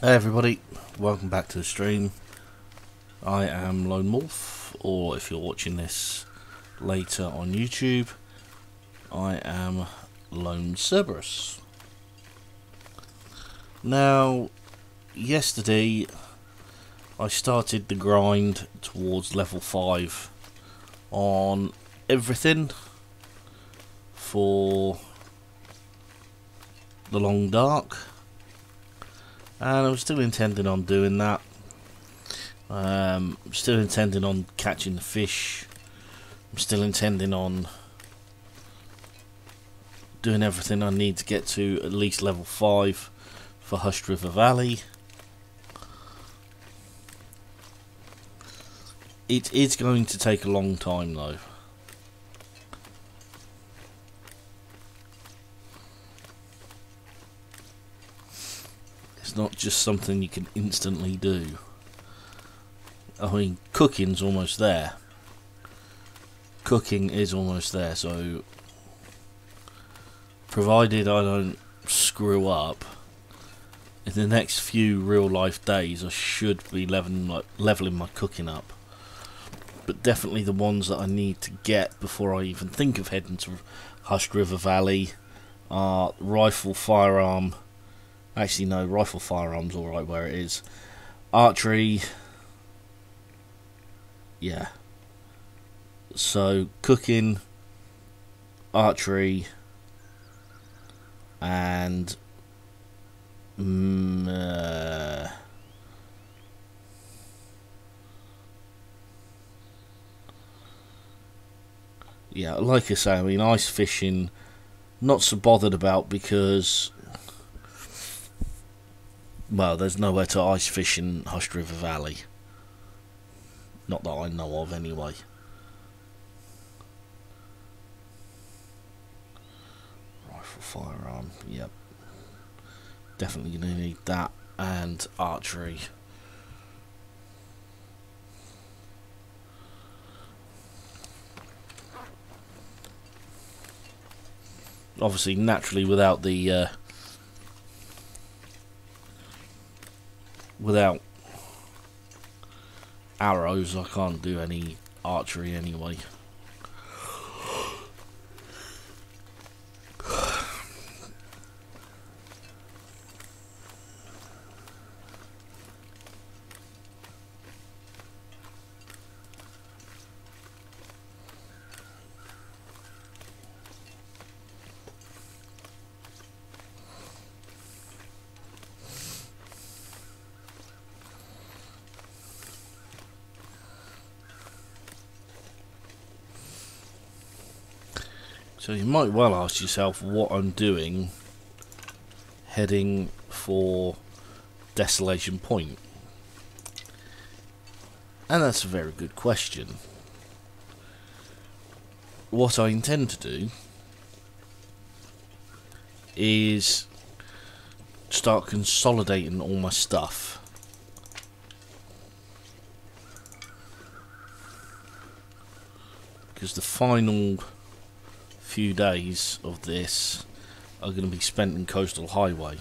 Hey everybody, welcome back to the stream. I am Lone Wolf, or if you're watching this later on YouTube, I am Lone Cerberus. Now, yesterday I started the grind towards level 5 on everything for the Long Dark and I'm still intending on doing that. Um, I'm still intending on catching the fish. I'm still intending on doing everything I need to get to at least level 5 for Hushed River Valley. It is going to take a long time though. Not just something you can instantly do. I mean, cooking's almost there. Cooking is almost there, so provided I don't screw up, in the next few real life days, I should be leveling like leveling my cooking up. But definitely the ones that I need to get before I even think of heading to Hushed River Valley are rifle, firearm, Actually, no, rifle firearms alright where it is. Archery. Yeah. So, cooking, archery, and. Mm, uh, yeah, like I say, I mean, ice fishing, not so bothered about because well, there's nowhere to ice fish in Hushed River Valley. Not that I know of, anyway. Rifle firearm, yep. Definitely going to need that and archery. Obviously, naturally, without the uh, without arrows, I can't do any archery anyway. So you might well ask yourself what I'm doing heading for Desolation Point. And that's a very good question. What I intend to do is start consolidating all my stuff. Because the final few days of this are going to be spent in Coastal Highway.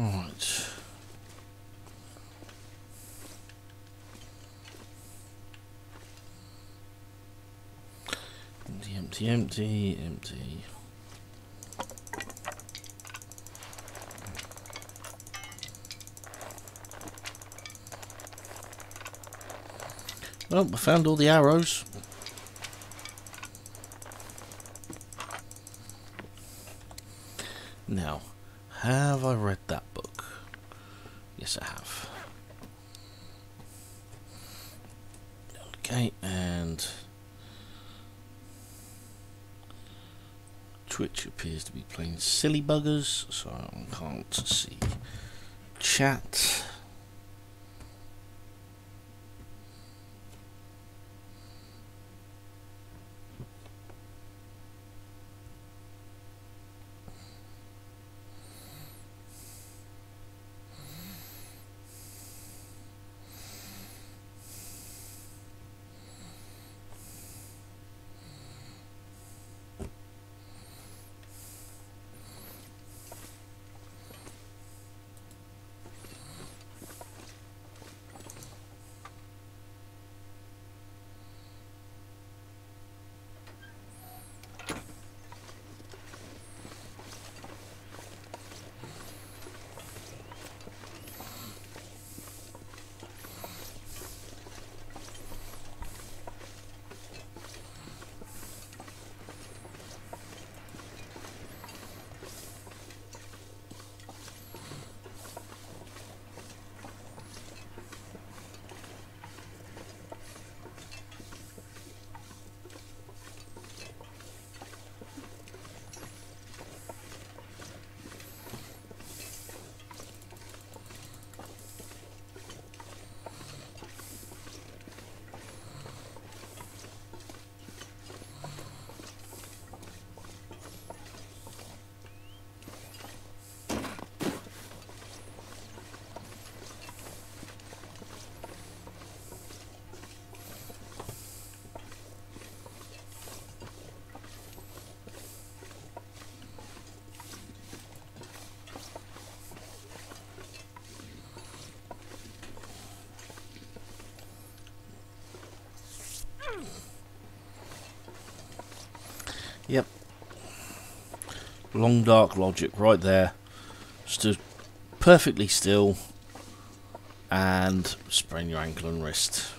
Right. Empty, empty, empty, empty. Well, I found all the arrows. Buggers, so I can't see chat. Long dark logic right there. Stood perfectly still and sprain your ankle and wrist.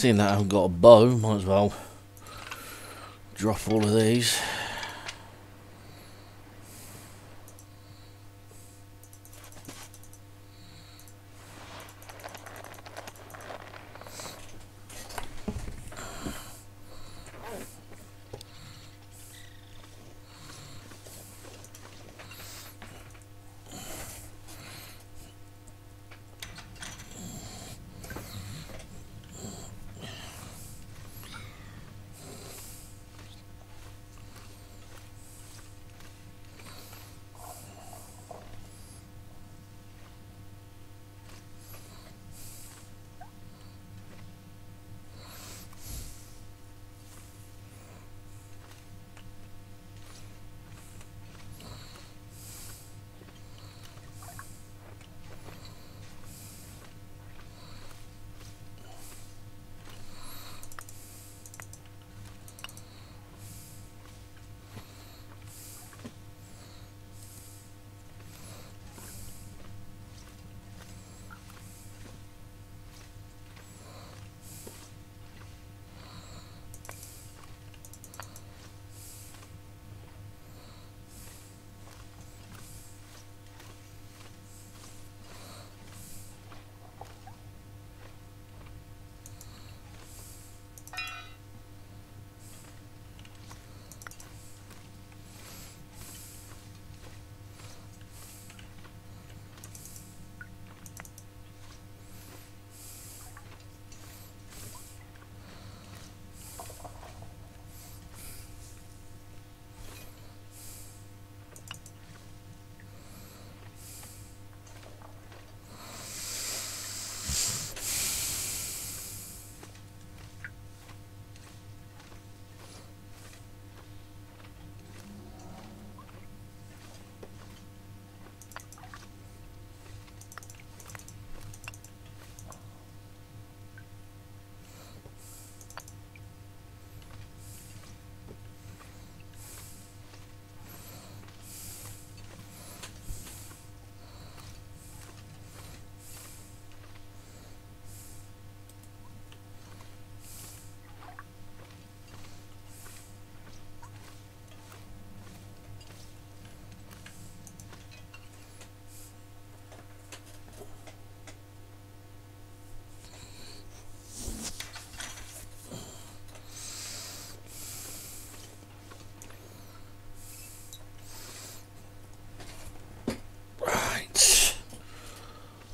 Seeing that I haven't got a bow, might as well drop all of these.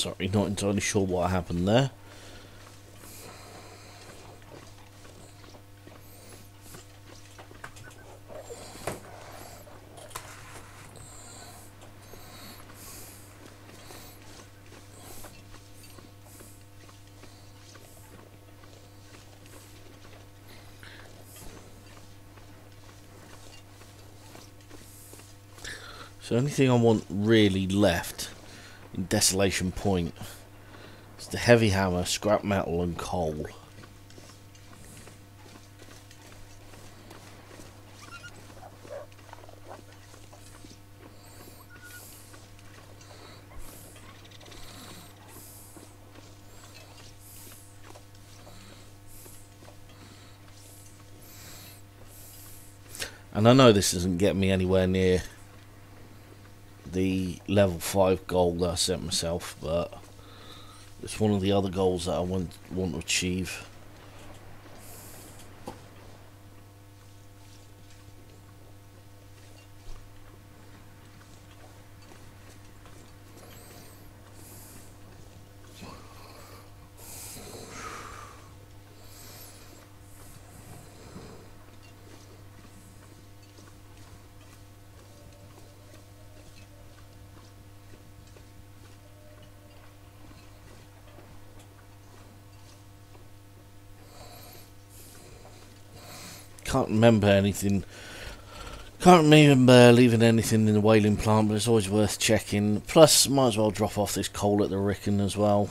Sorry, not entirely sure what happened there. So the only thing I want really left Desolation Point It's the heavy hammer, scrap metal and coal. And I know this doesn't get me anywhere near the level 5 goal that I set myself, but it's one of the other goals that I want, want to achieve. Can't remember anything. Can't remember leaving anything in the whaling plant, but it's always worth checking. Plus, might as well drop off this coal at the Riken as well.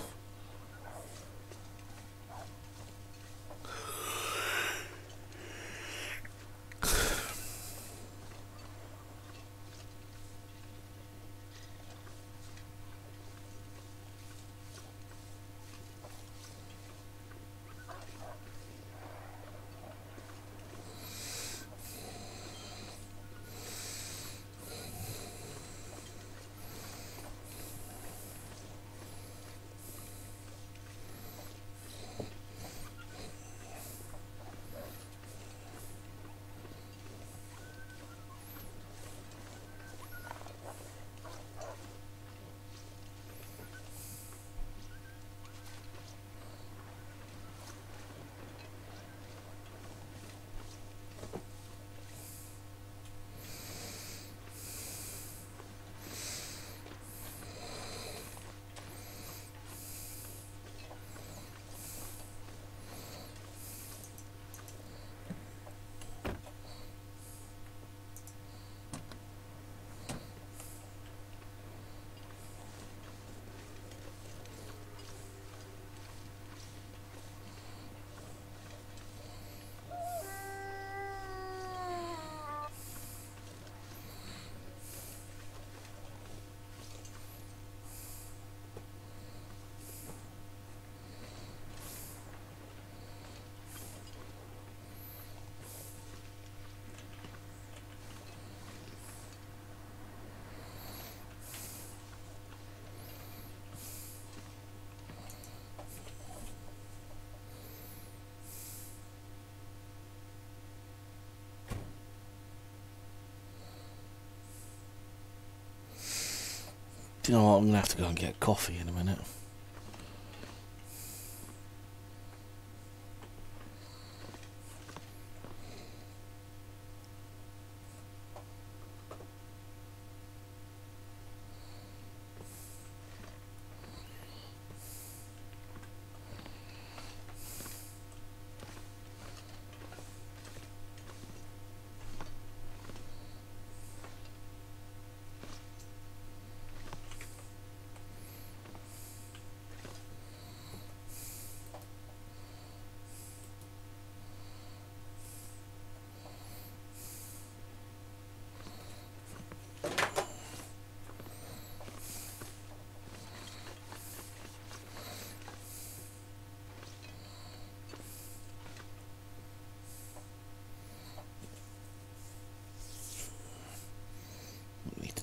Do you know what? I'm going to have to go and get coffee in a minute.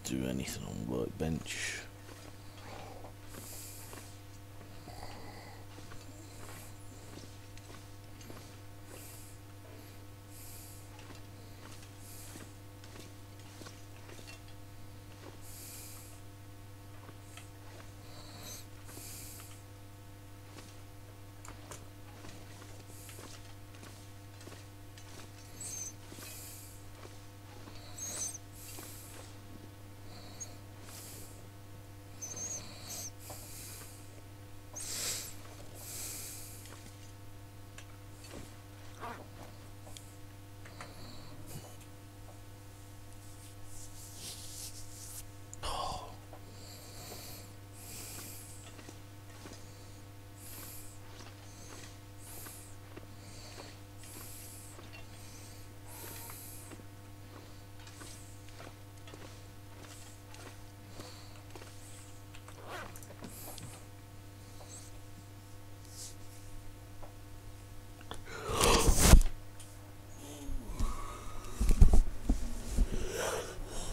Don't do on workbench.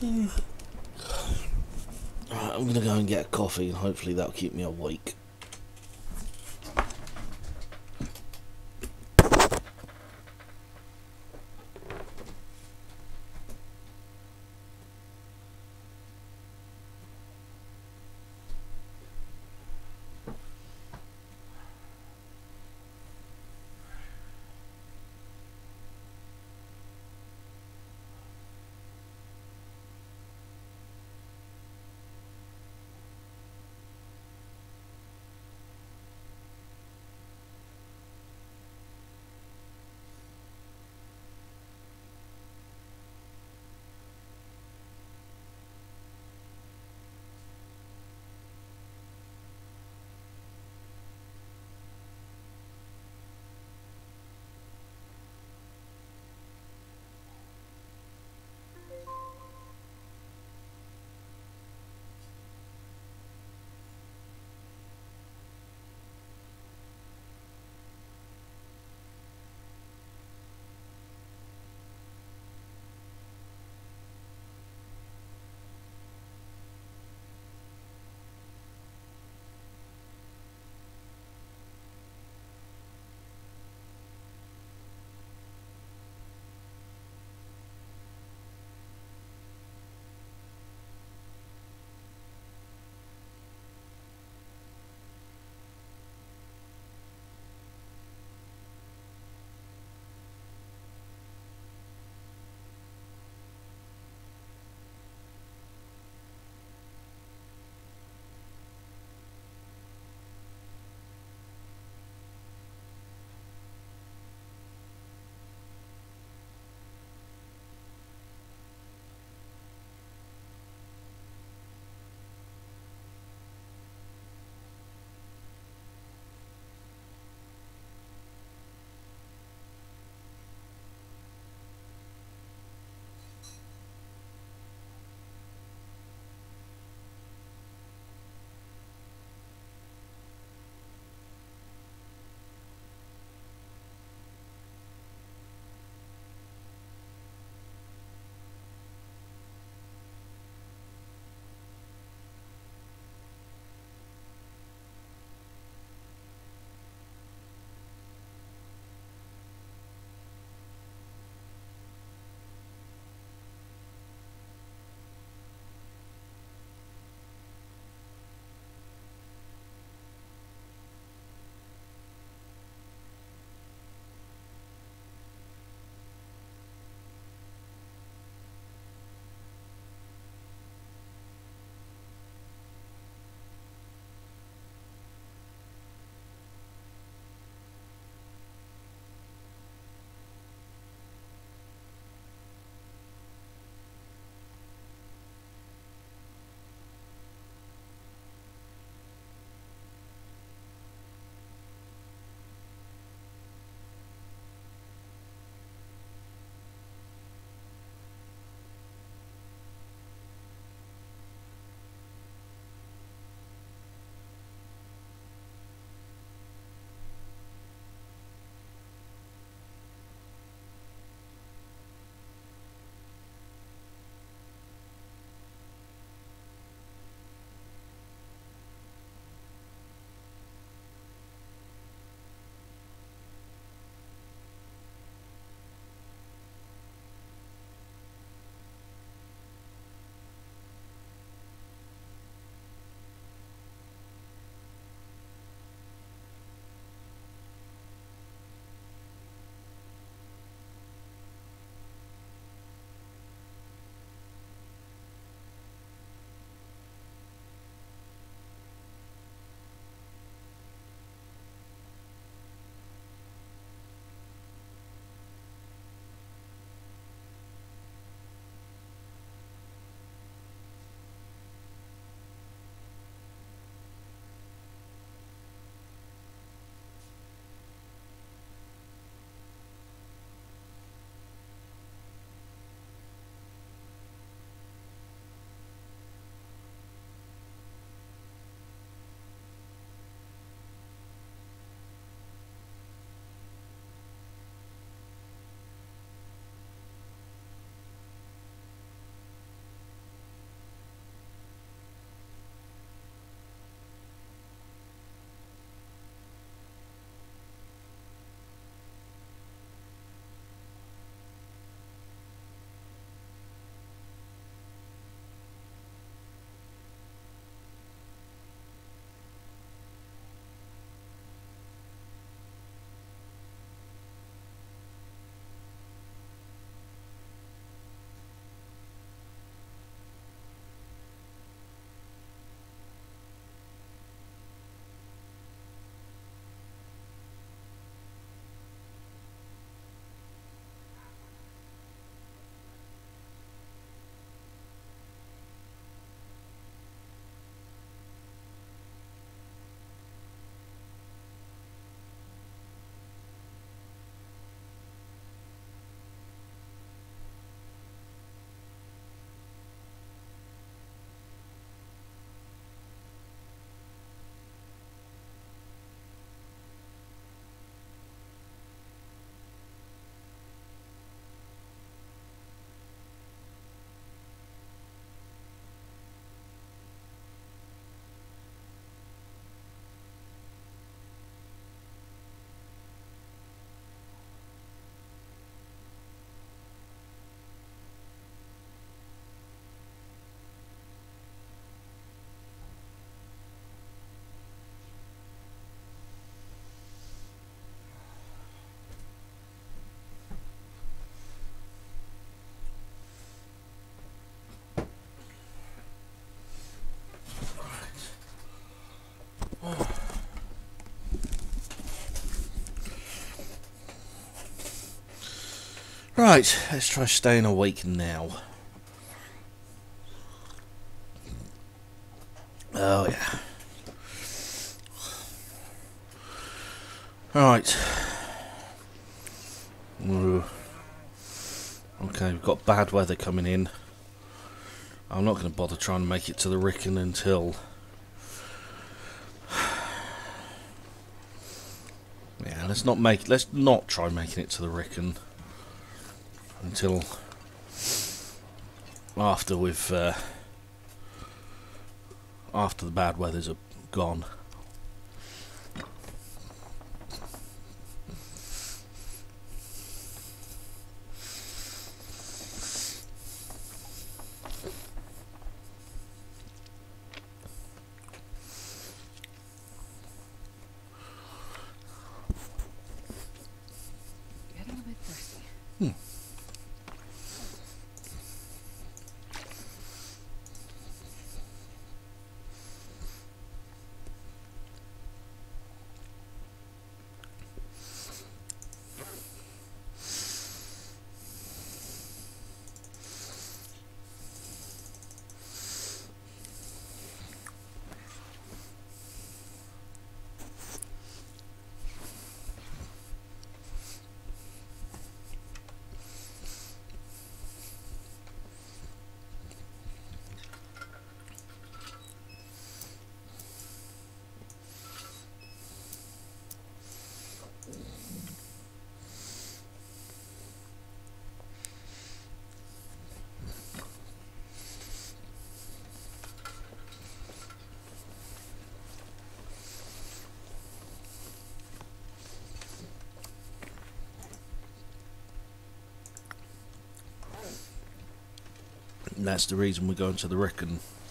I'm gonna go and get a coffee and hopefully that'll keep me awake. Right, let's try staying awake now. Oh, yeah. Right. Okay, we've got bad weather coming in. I'm not going to bother trying to make it to the Riken until... Yeah, let's not make... Let's not try making it to the Riken until after we've... Uh, after the bad weather's gone. And that's the reason we're going to the Riken. Of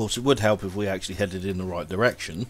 course, it would help if we actually headed in the right direction.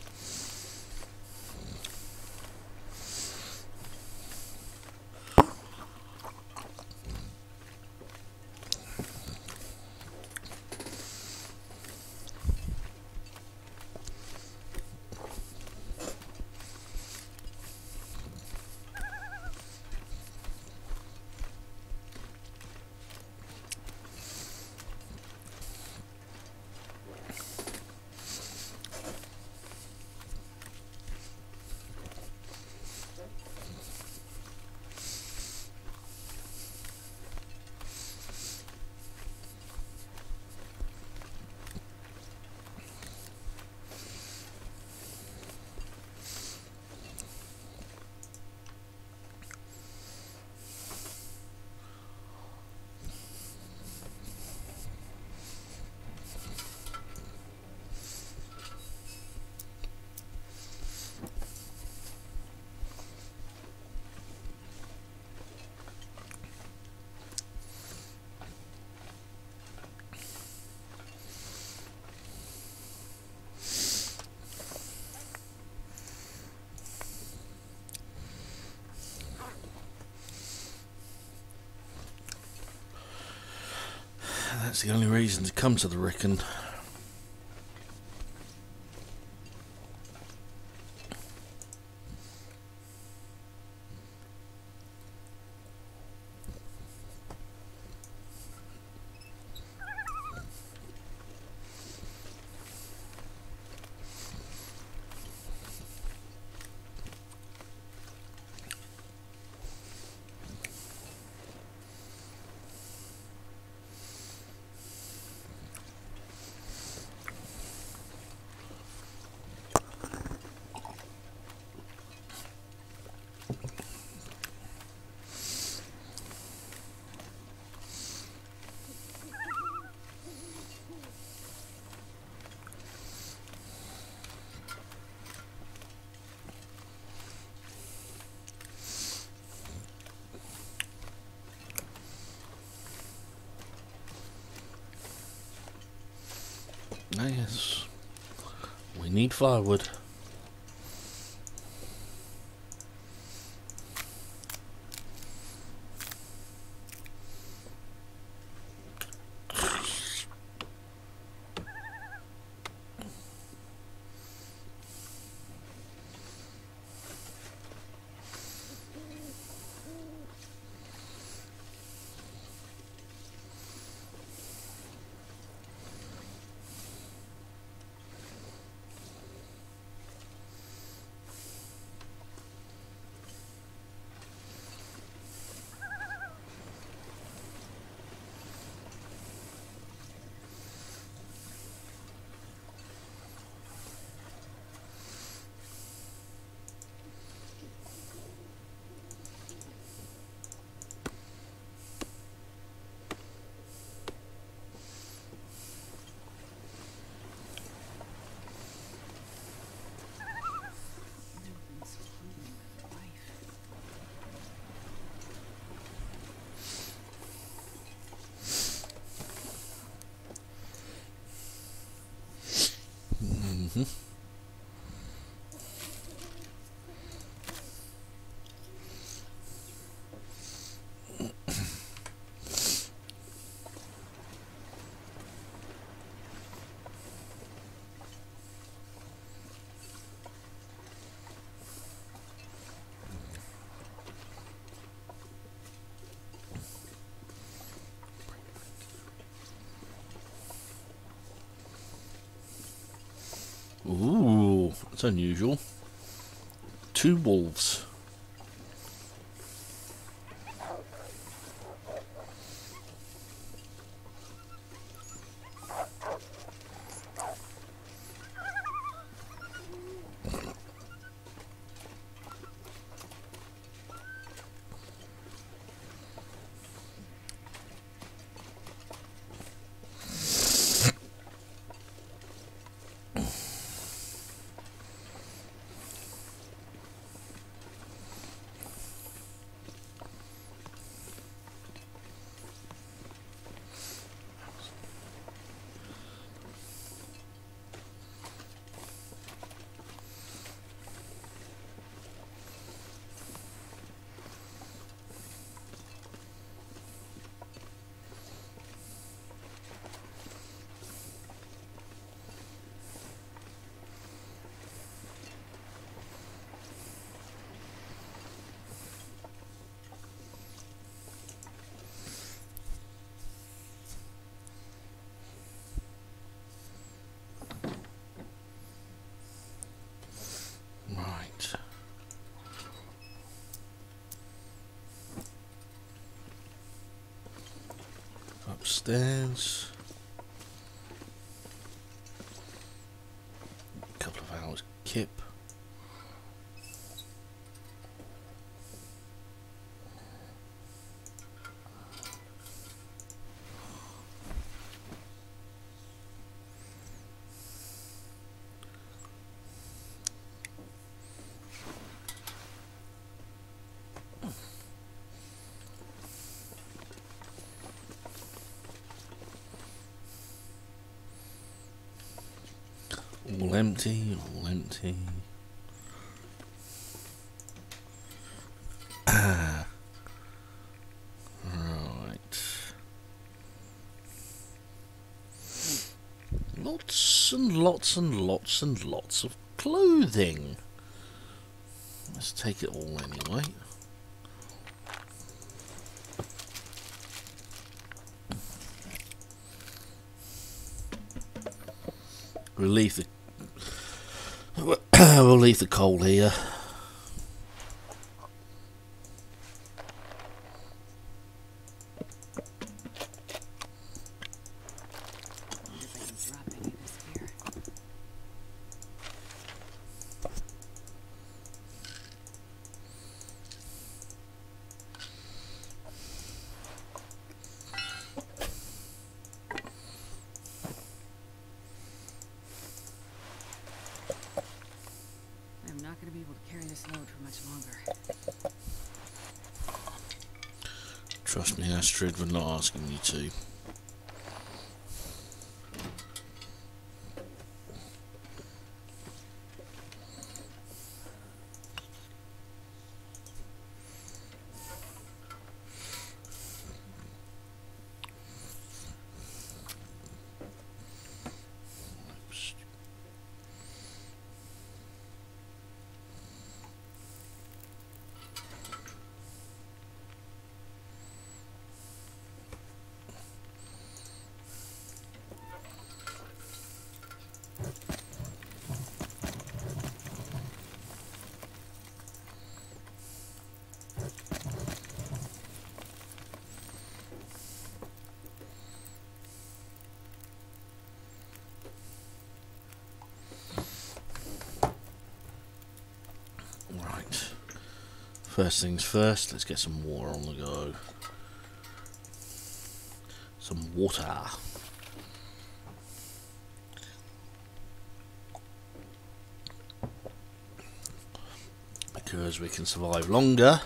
That's the only reason to come to the Riken. Yes. We need firewood. Mm-hmm. Ooh, that's unusual. Two wolves. Right. Upstairs. couple of hours kip. Empty, empty. Right. Lots and lots and lots and lots of clothing. Let's take it all anyway. We'll the we'll leave the coal here. wonder if I can drop any of this here. I'm not going to be able to carry this load for much longer. Trust me, Astrid, we're not asking you to. First things first, let's get some water on the go. Some water. Because we can survive longer.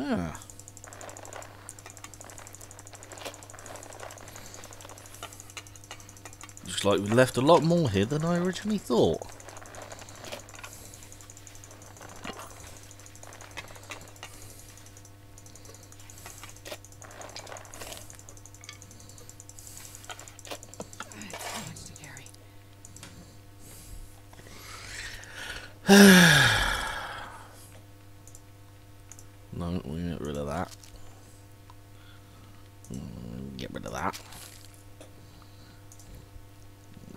Ah. Looks like we left a lot more here than I originally thought. It's too much to carry. No, we get rid of that. Mm, Get rid of that.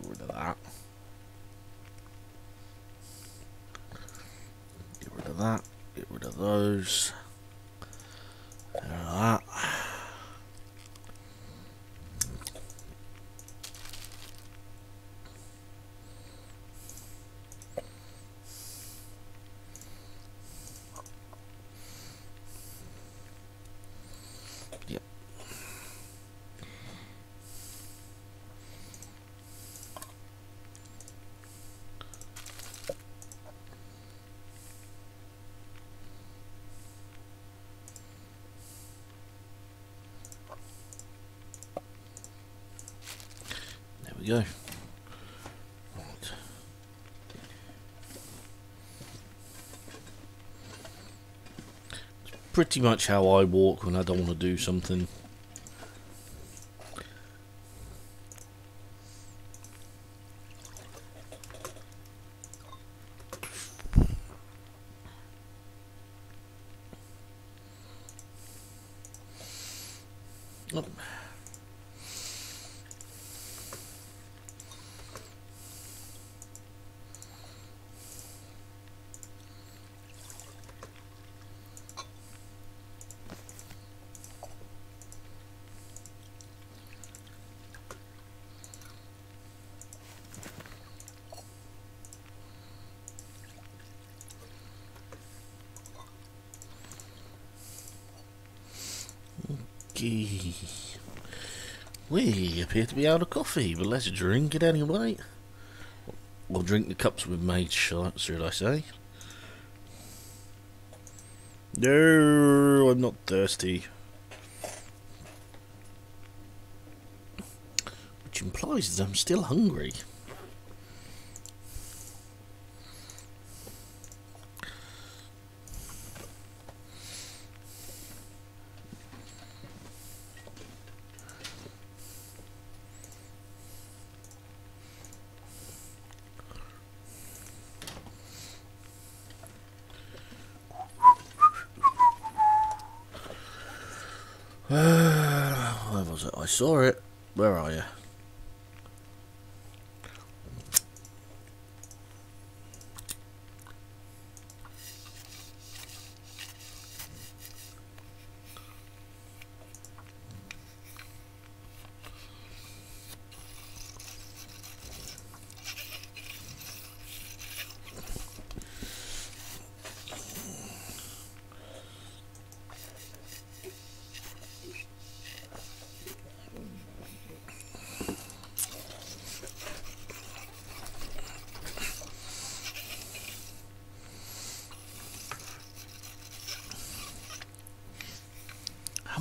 Get rid of that. Get rid of that. Get rid of those. Get rid of that. Yep. There we go. Right. It's pretty much how I walk when I don't want to do something. Oh. Okay. We appear to be out of coffee, but let's drink it anyway. We'll drink the cups we've made, shall- should I say? No, I'm not thirsty. Which implies that I'm still hungry. Where was it? I saw it. Where are you?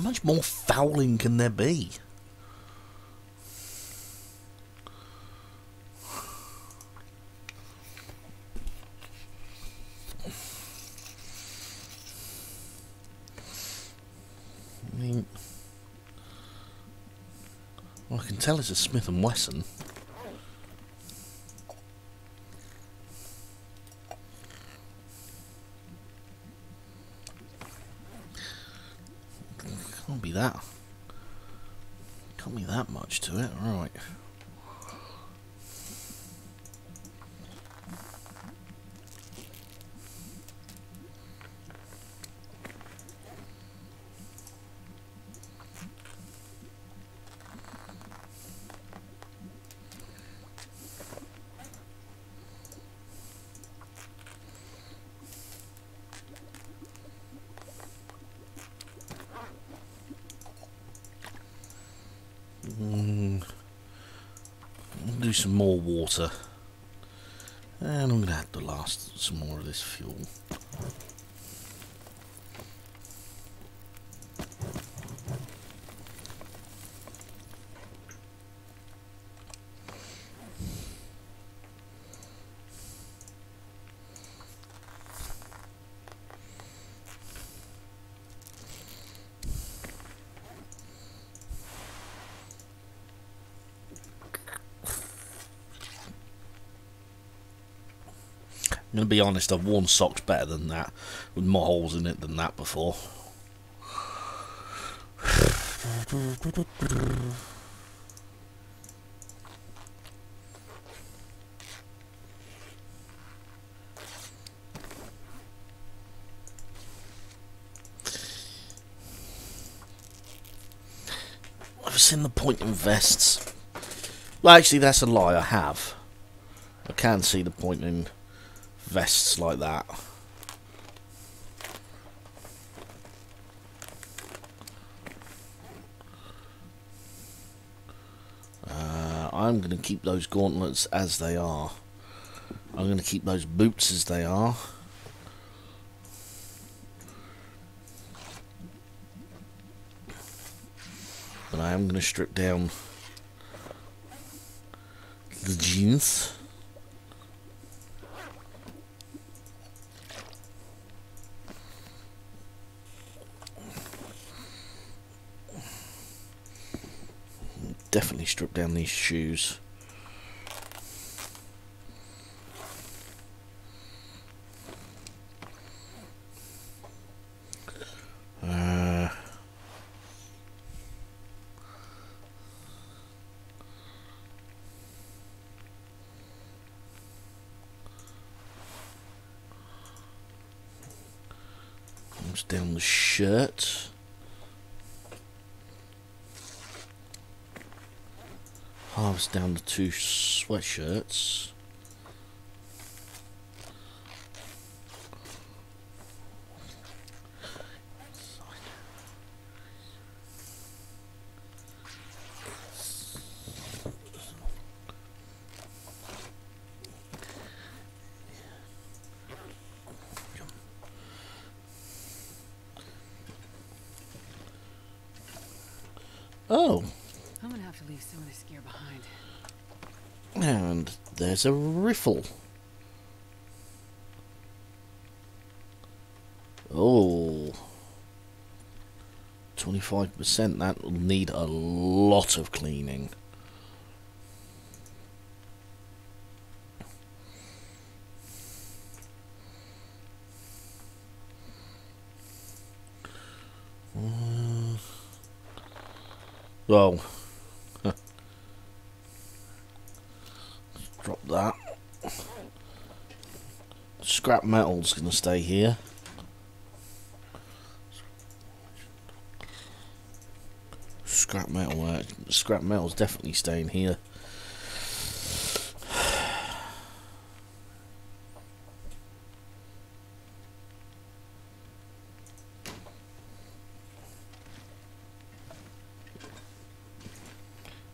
How much more fouling can there be? I mean, well, I can tell it's a Smith and Wesson. Can't be that. Can't be that much to it, right? Some more water. And I'm going to have to last some more of this fuel. I'm going to be honest, I've worn socks better than that, with more holes in it than that before. I've seen the point in vests. Well, actually, that's a lie. I have. I can see the point in vests like that. Uh, I'm going to keep those gauntlets as they are. I'm going to keep those boots as they are. But I am going to strip down the jeans. Definitely strip down these shoes. Uh, comes down the shirt. Down the two sweatshirts. Oh. I'm gonna have to leave some of this gear behind. There's a riffle. Oh. 25%. That will need a lot of cleaning. Well, drop that. Scrap metal's gonna stay here. Scrap metal, uh, scrap metal's definitely staying here.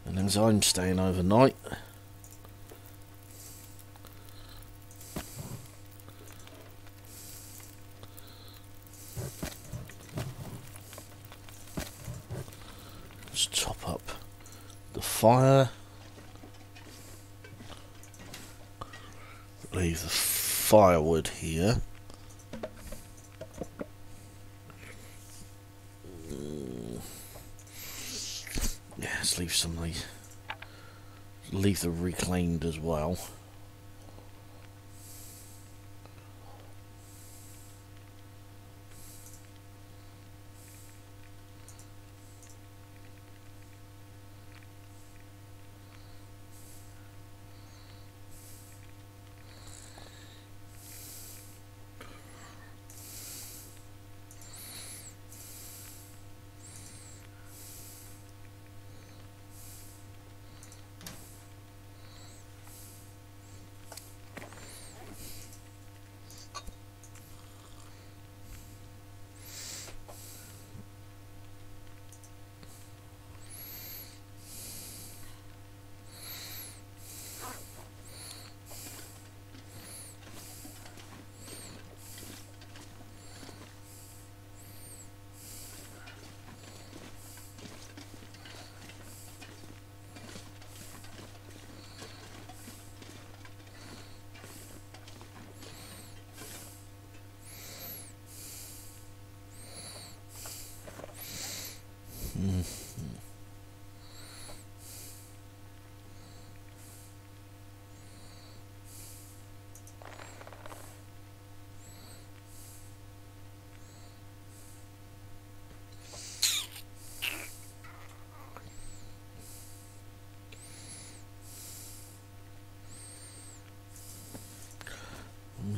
And I'm staying overnight, Let's top up the fire. Leave the firewood here. Mm. Yeah, let's leave some of the leave the reclaimed as well.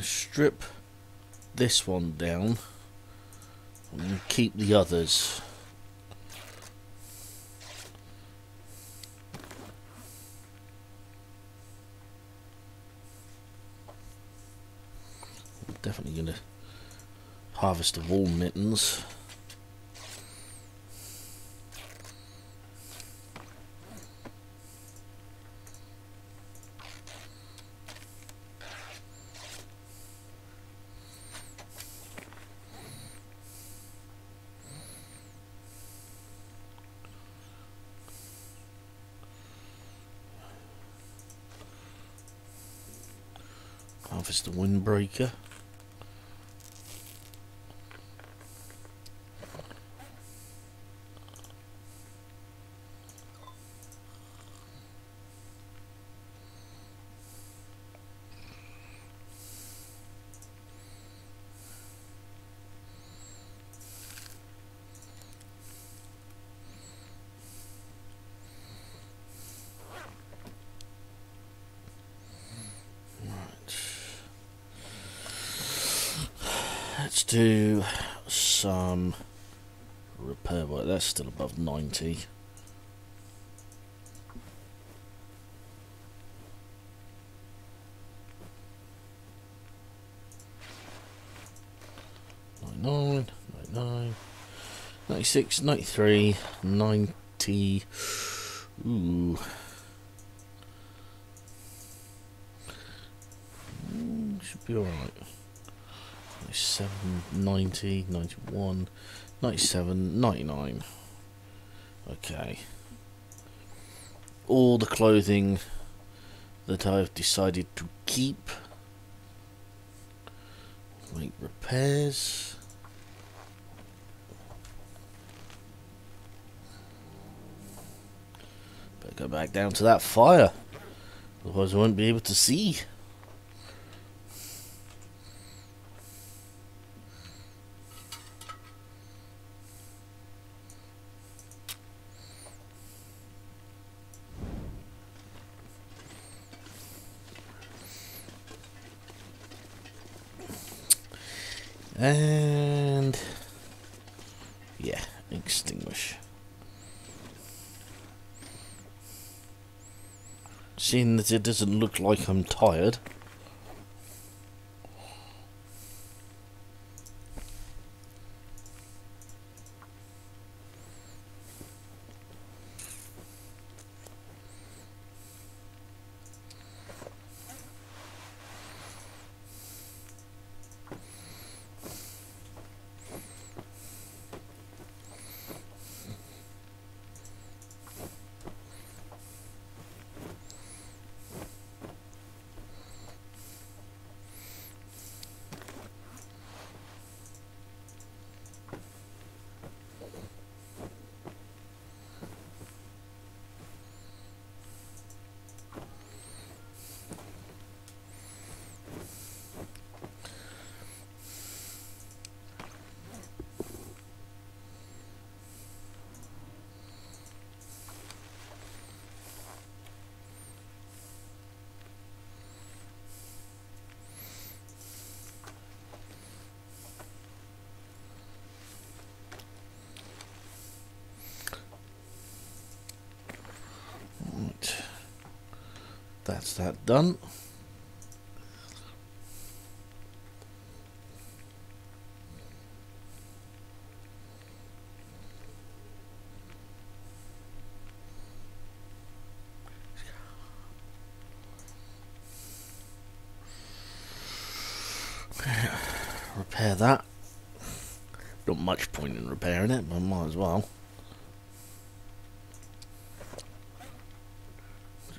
Strip this one down and keep the others. Definitely going to harvest the wool mittens. Harvest the windbreaker. Let's do some repair work. That's still above 90. Ninety-nine, ninety-nine, ninety-six, ninety-three, ninety. Ooh. Mm, Should be alright. 97, 90, 91, 97, 99. Okay. All the clothing that I've decided to keep. Make repairs. Better go back down to that fire. Otherwise I won't be able to see. And yeah, extinguish. It doesn't look like I'm tired. Done. Repair that. Not much point in repairing it, but I might as well.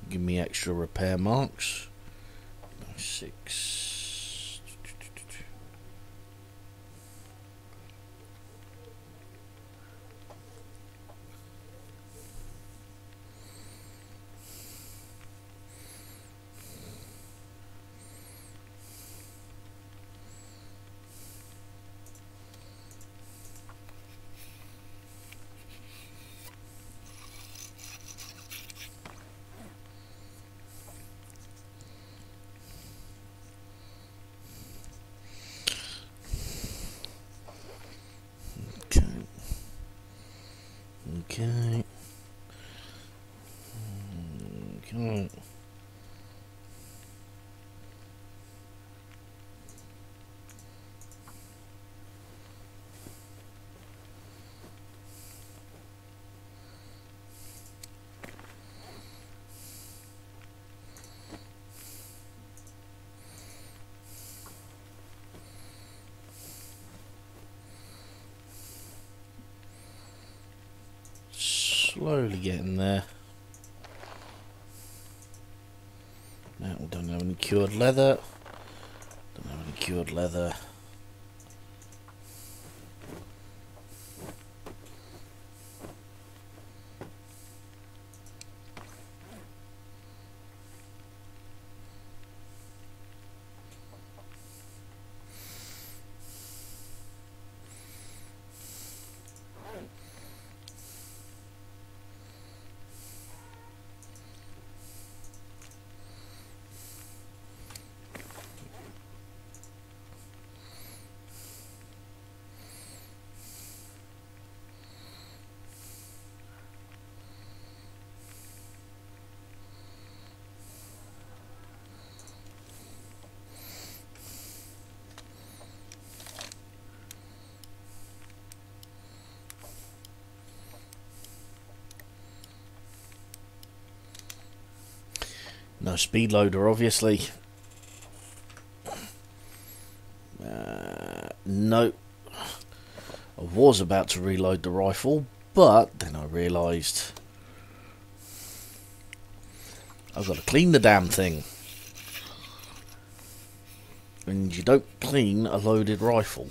Give me extra repair marks. Six. Okay. Okay. Okay. Slowly getting there. Now we don't have any cured leather. Don't have any cured leather. No speed loader, obviously. Uh, no. I was about to reload the rifle, but then I realised I've got to clean the damn thing. And you don't clean a loaded rifle.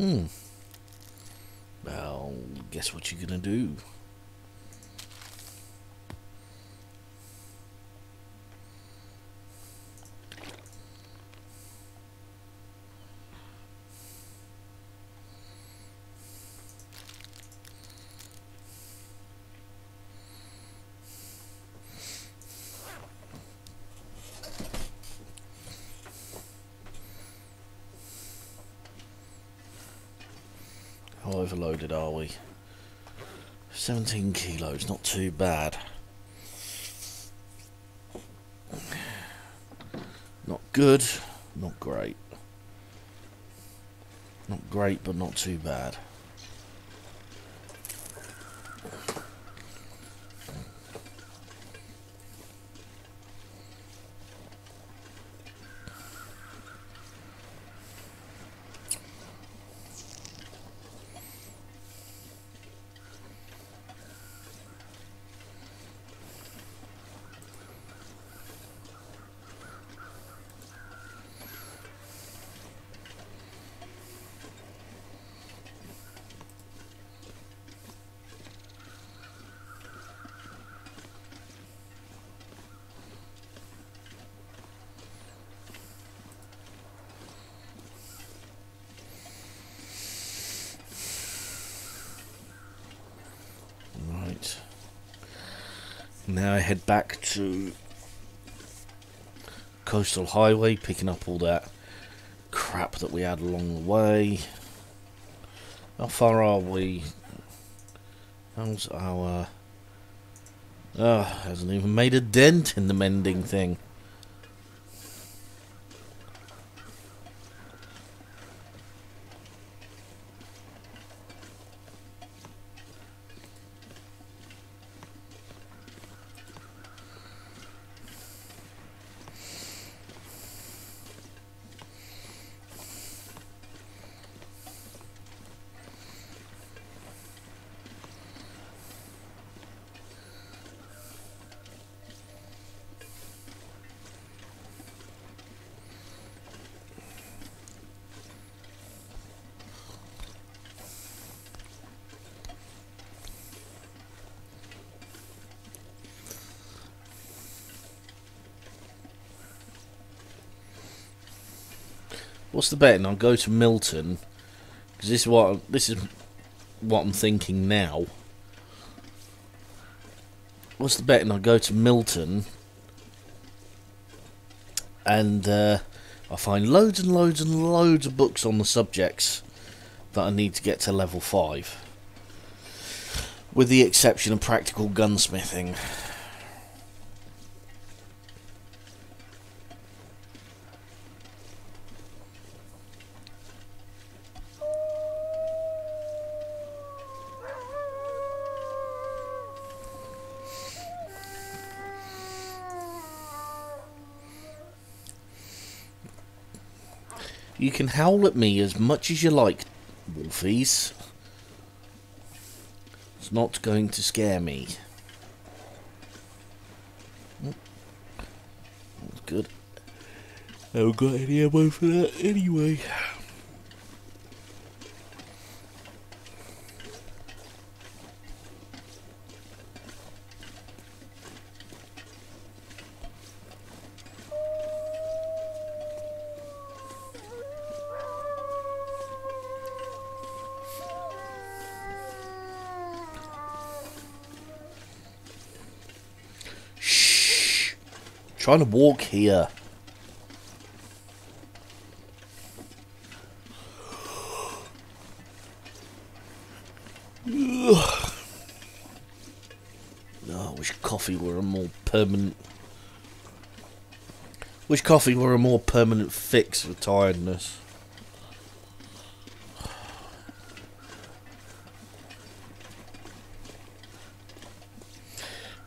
Hmm. Well, guess what you're gonna do? Overloaded, are we? 17 kilos, not too bad. Not good, not great. Not great, but not too bad. Right. Now I head back to Coastal Highway, picking up all that crap that we had along the way. How far are we? How's our... Uh, oh, hasn't even made a dent in the mending thing. What's the betting? I'll go to Milton because this is what this is what I'm thinking now. What's the betting? I'll go to Milton and uh, I find loads and loads and loads of books on the subjects that I need to get to level five, with the exception of practical gunsmithing. You can howl at me as much as you like, Wolfies. It's not going to scare me. That's good. I haven't got any ammo for that anyway. Trying to walk here. Oh, I wish coffee were a more permanent. Wish coffee were a more permanent fix for tiredness.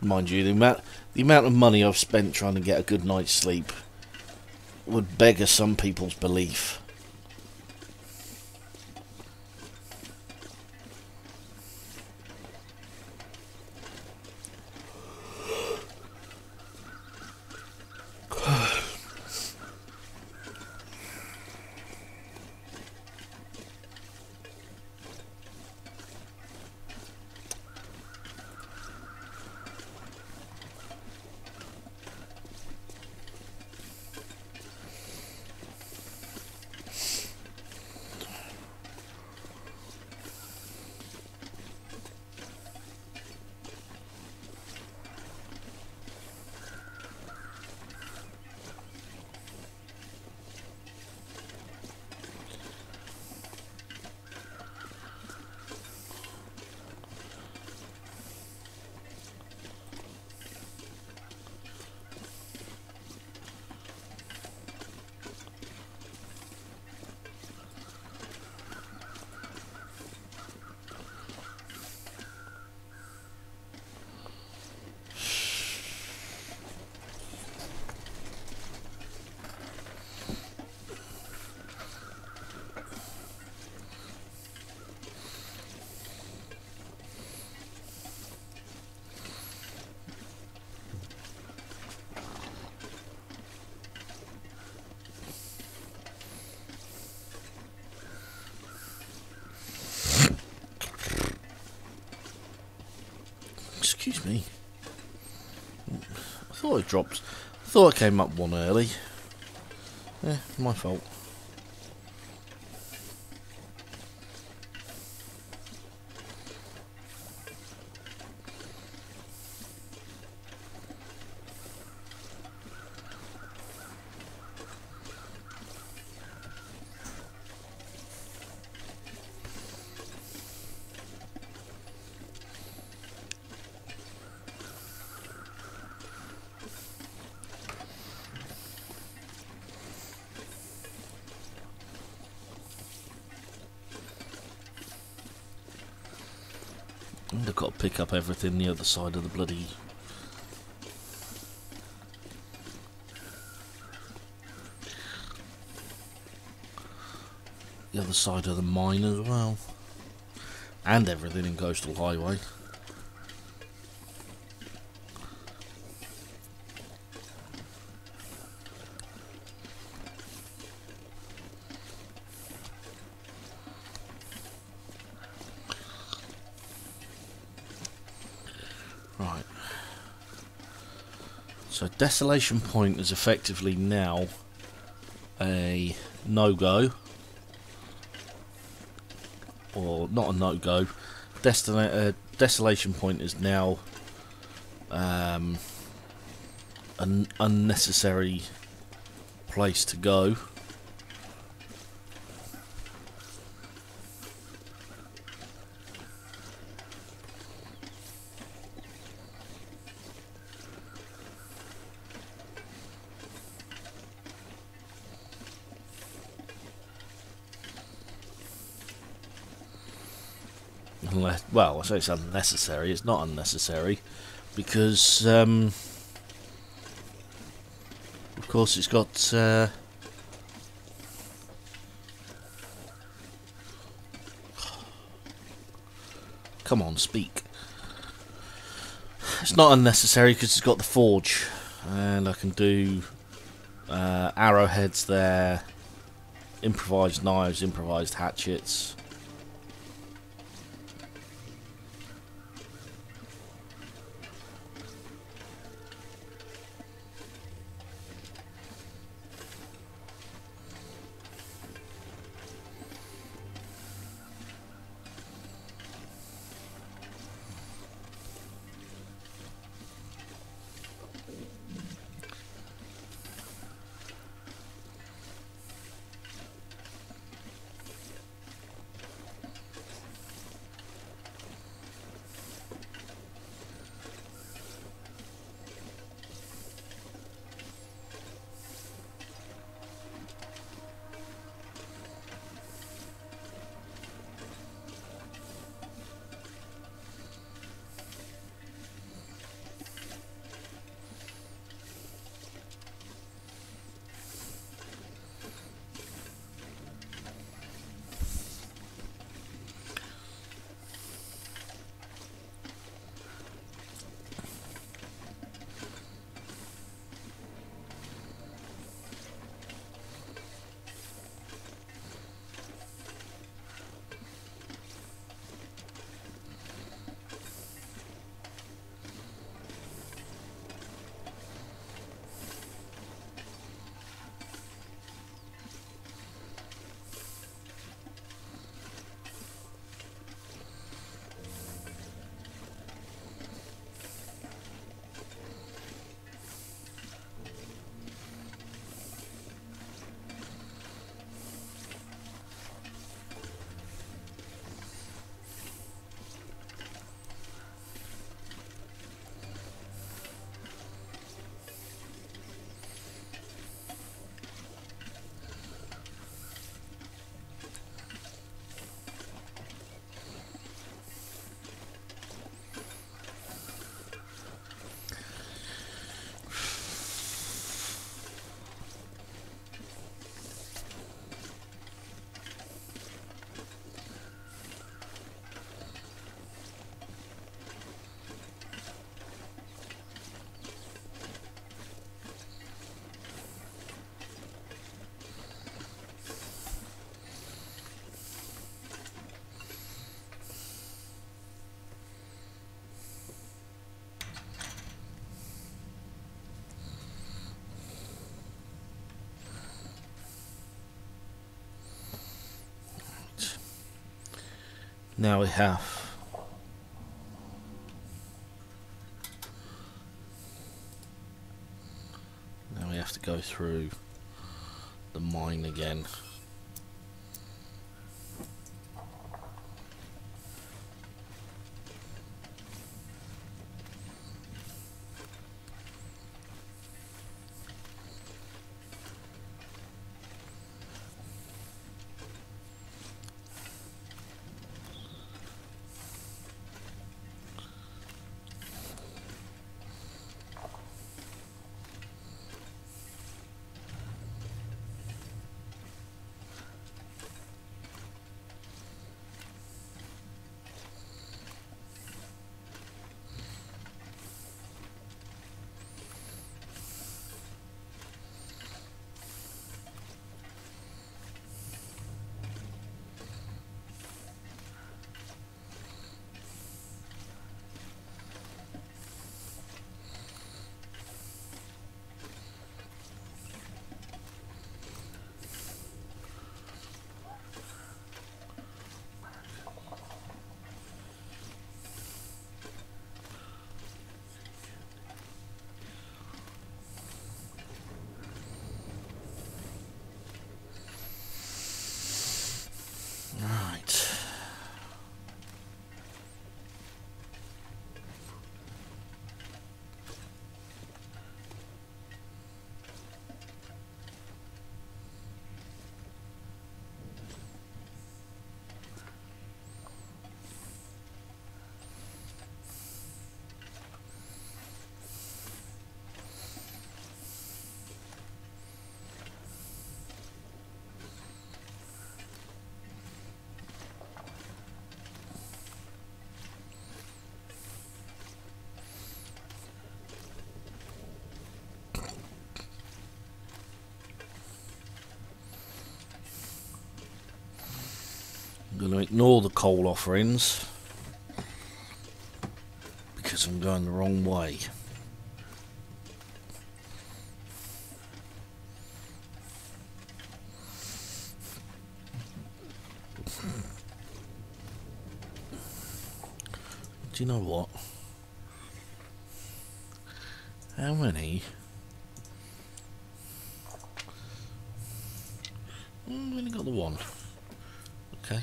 Mind you, the amount the amount of money I've spent trying to get a good night's sleep would beggar some people's belief. Excuse me. I thought it dropped. I thought I came up one early. Yeah, my fault. Pick up everything the other side of the bloody. The other side of the mine as well. And everything in Coastal Highway. Desolation Point is effectively now a no-go. Or not a no-go. Uh, Desolation Point is now um, an unnecessary place to go. I say it's unnecessary. It's not unnecessary because, um, of course, it's got. Uh, come on, speak. It's not unnecessary because it's got the forge, and I can do uh, arrowheads there, improvised knives, improvised hatchets. Now we have Now we have to go through the mine again. Ignore the coal offerings because I'm going the wrong way. Do you know what? How many? Mm, I've only got the one. Okay.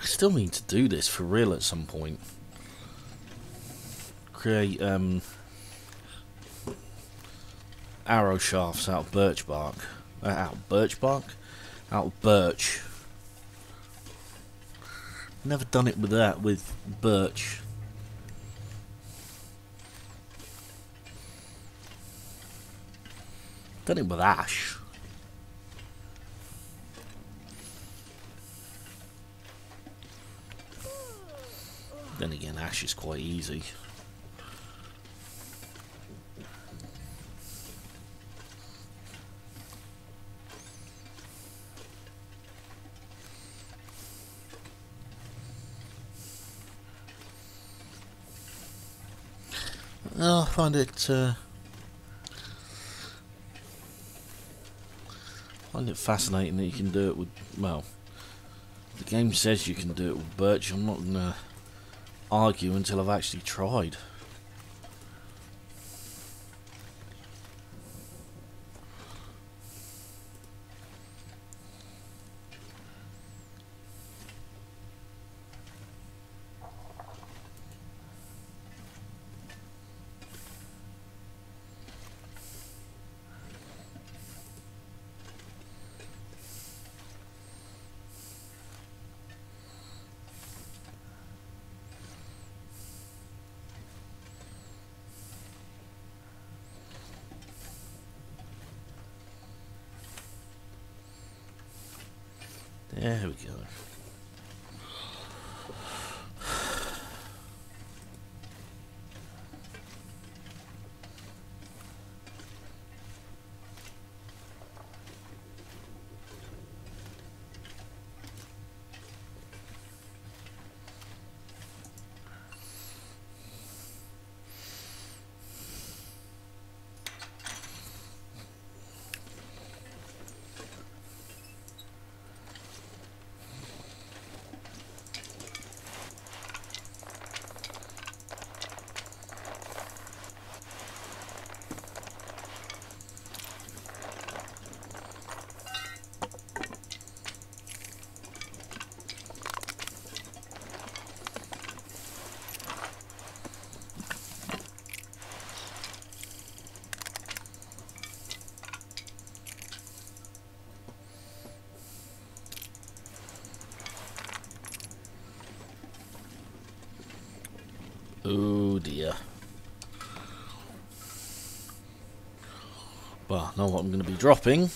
I still need to do this for real at some point. Create um arrow shafts out of birch bark. Uh, out of birch bark? Out of birch. Never done it with that, with birch. Done it with ash. Ash is quite easy. I find it uh, find it fascinating that you can do it with well. The game says you can do it with birch. I'm not gonna argue until I've actually tried. Well, I know what I'm going to be dropping.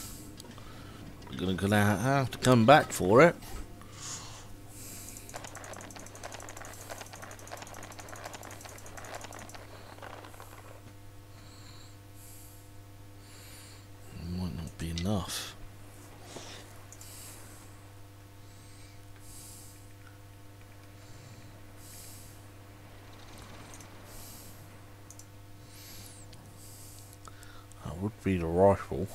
I'm going to have to come back for it. Might not be enough. That would be the rifle.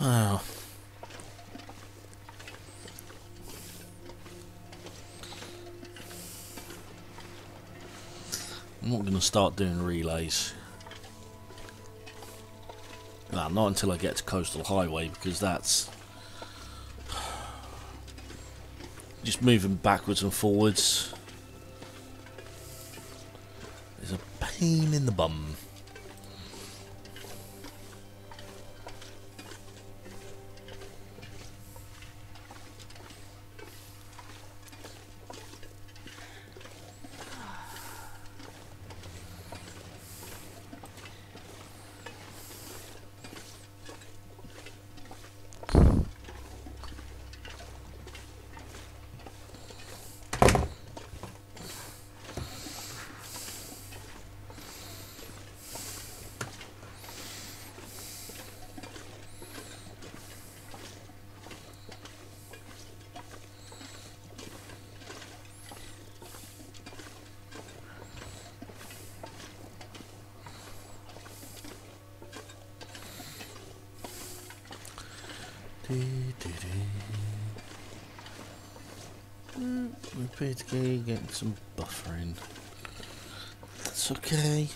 Wow. I'm not going to start doing relays. Nah, not until I get to Coastal Highway because that's just moving backwards and forwards is a pain in the bum. Getting some buffering. That's okay.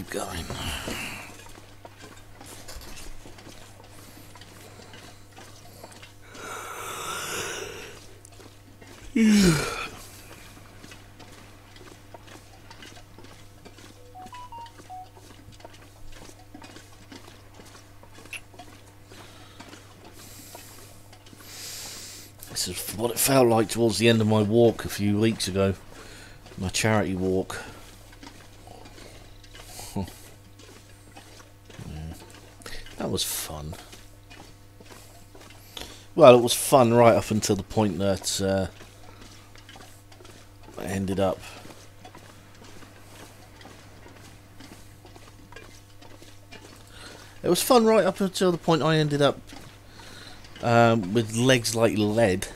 Keep going. This is what it felt like towards the end of my walk a few weeks ago. My charity walk. Well, it was fun right up until the point that uh, I ended up. It was fun right up until the point I ended up um, with legs like lead.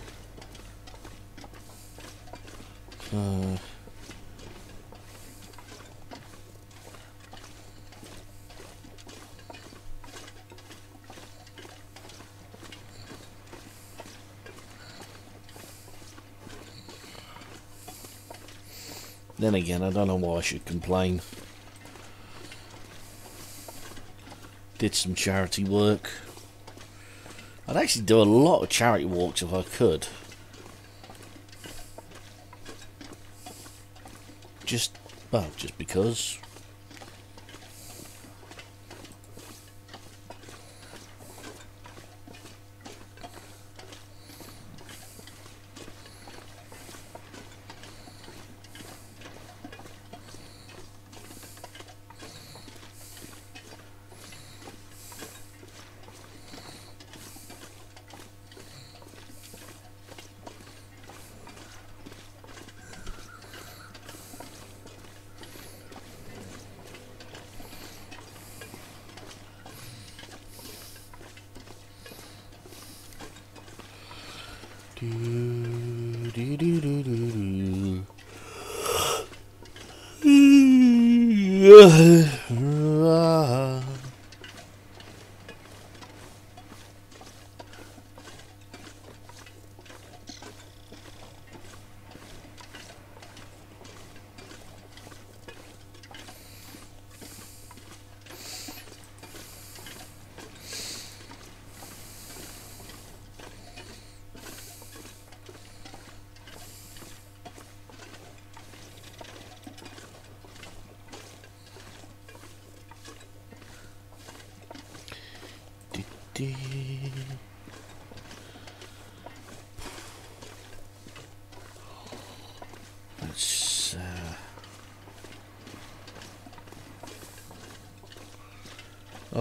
Then again, I don't know why I should complain. Did some charity work. I'd actually do a lot of charity walks if I could. Just, well, just because.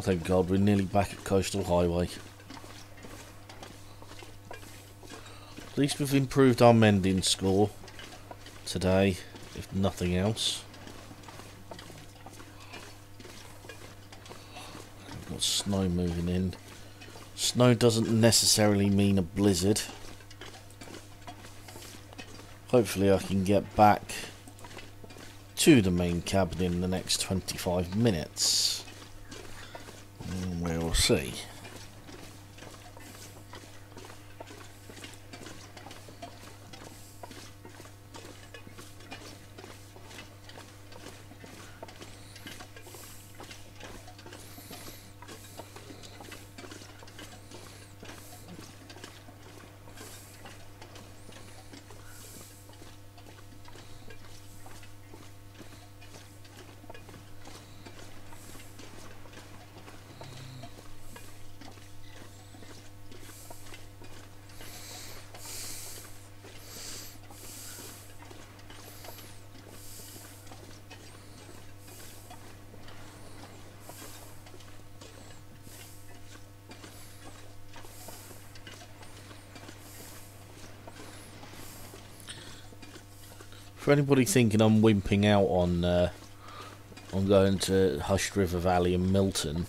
Thank God, we're nearly back at Coastal Highway. At least we've improved our mending score today, if nothing else. We've got snow moving in. Snow doesn't necessarily mean a blizzard. Hopefully I can get back to the main cabin in the next 25 minutes. See. For anybody thinking I'm wimping out on uh, on going to Hushed River Valley and Milton,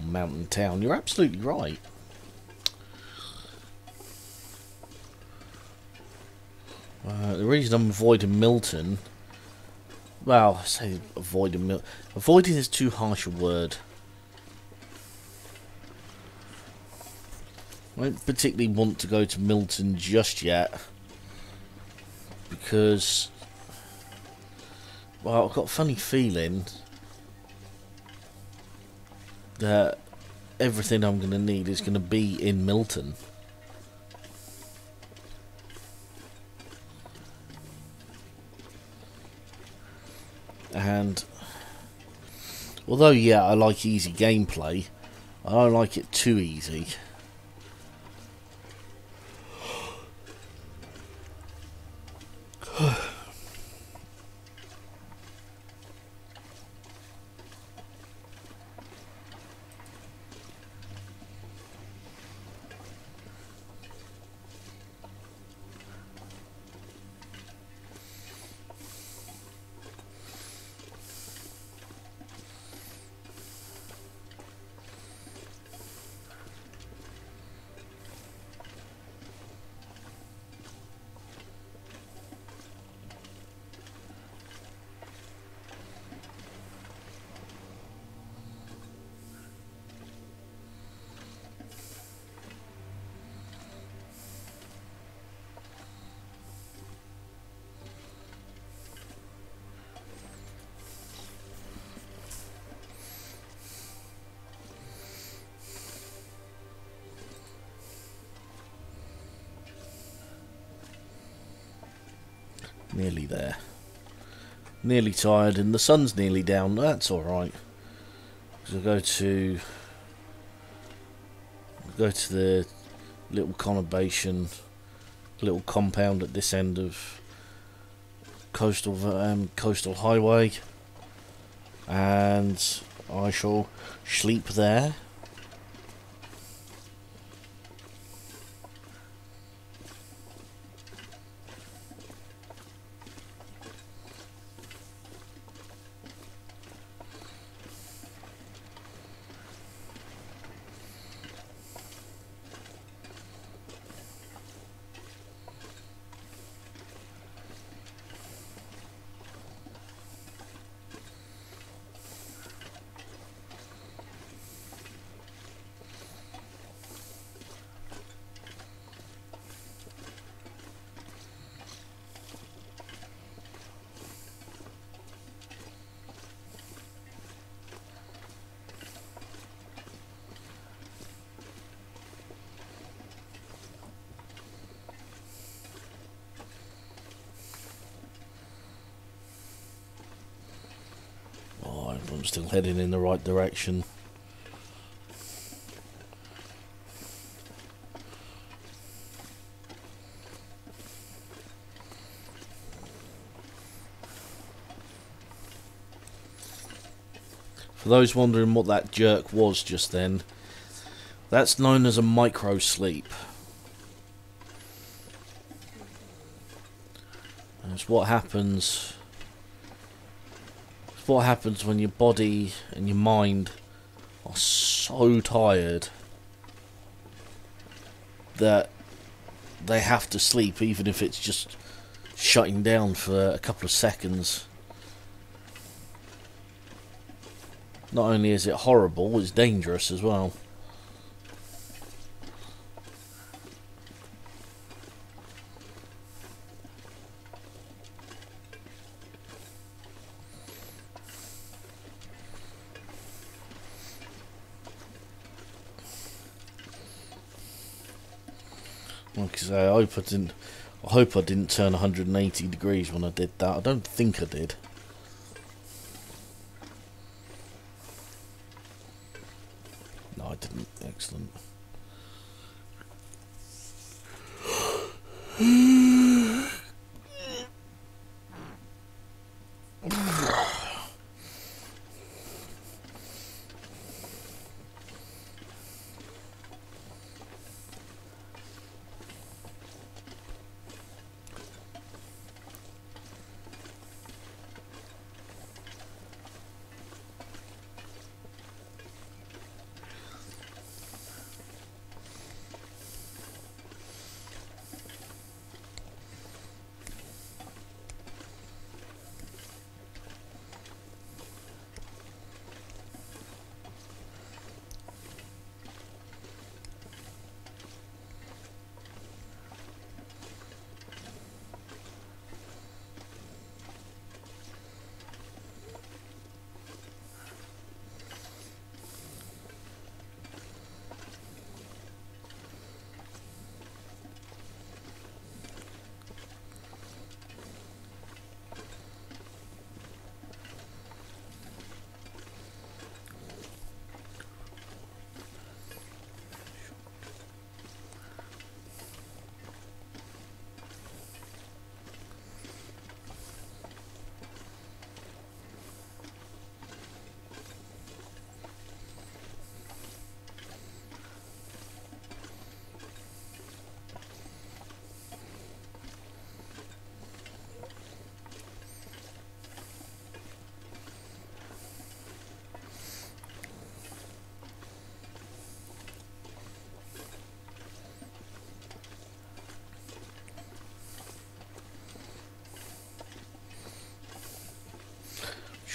or Mountain Town, you're absolutely right. Uh, the reason I'm avoiding Milton, well, I say avoiding Milton, avoiding is too harsh a word. I don't particularly want to go to Milton just yet because well, I've got a funny feeling that everything I'm going to need is going to be in Milton. And although, yeah, I like easy gameplay, I don't like it too easy. Nearly tired, and the sun's nearly down. That's all right. So go to go to the little conurbation, little compound at this end of coastal um, coastal highway, and I shall sleep there. Still heading in the right direction. For those wondering what that jerk was just then, that's known as a micro sleep. It's what happens. What happens when your body and your mind are so tired that they have to sleep, even if it's just shutting down for a couple of seconds. Not only is it horrible, it's dangerous as well. I hope I didn't. I hope I didn't turn 180 degrees when I did that. I don't think I did. No, I didn't. Excellent.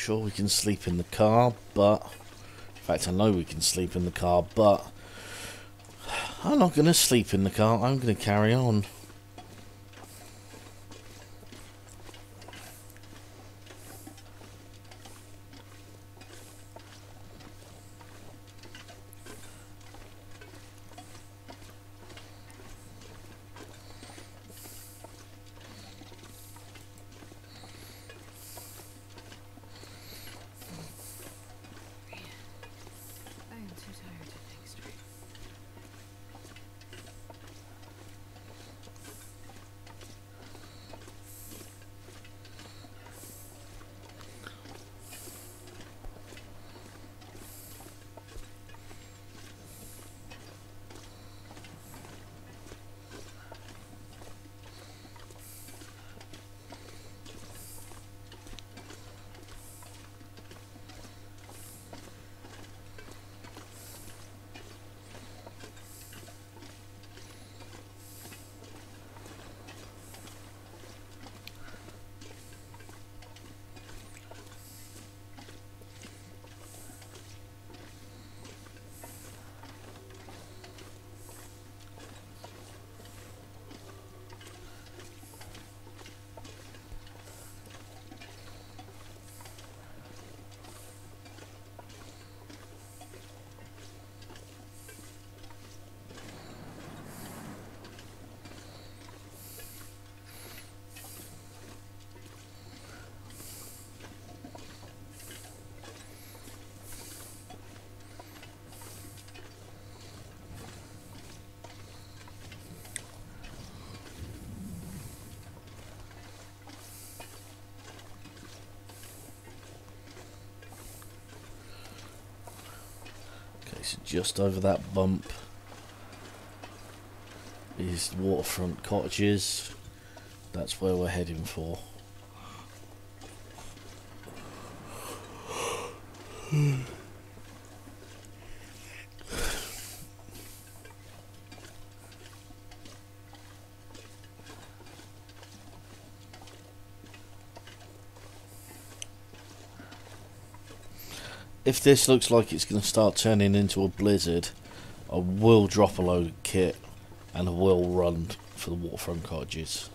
Sure, we can sleep in the car, but. In fact, I know we can sleep in the car, but. I'm not going to sleep in the car. I'm going to carry on. So just over that bump is waterfront cottages. That's where we're heading for. If this looks like it's going to start turning into a blizzard, I will drop a load of kit and I will run for the waterfront cottages.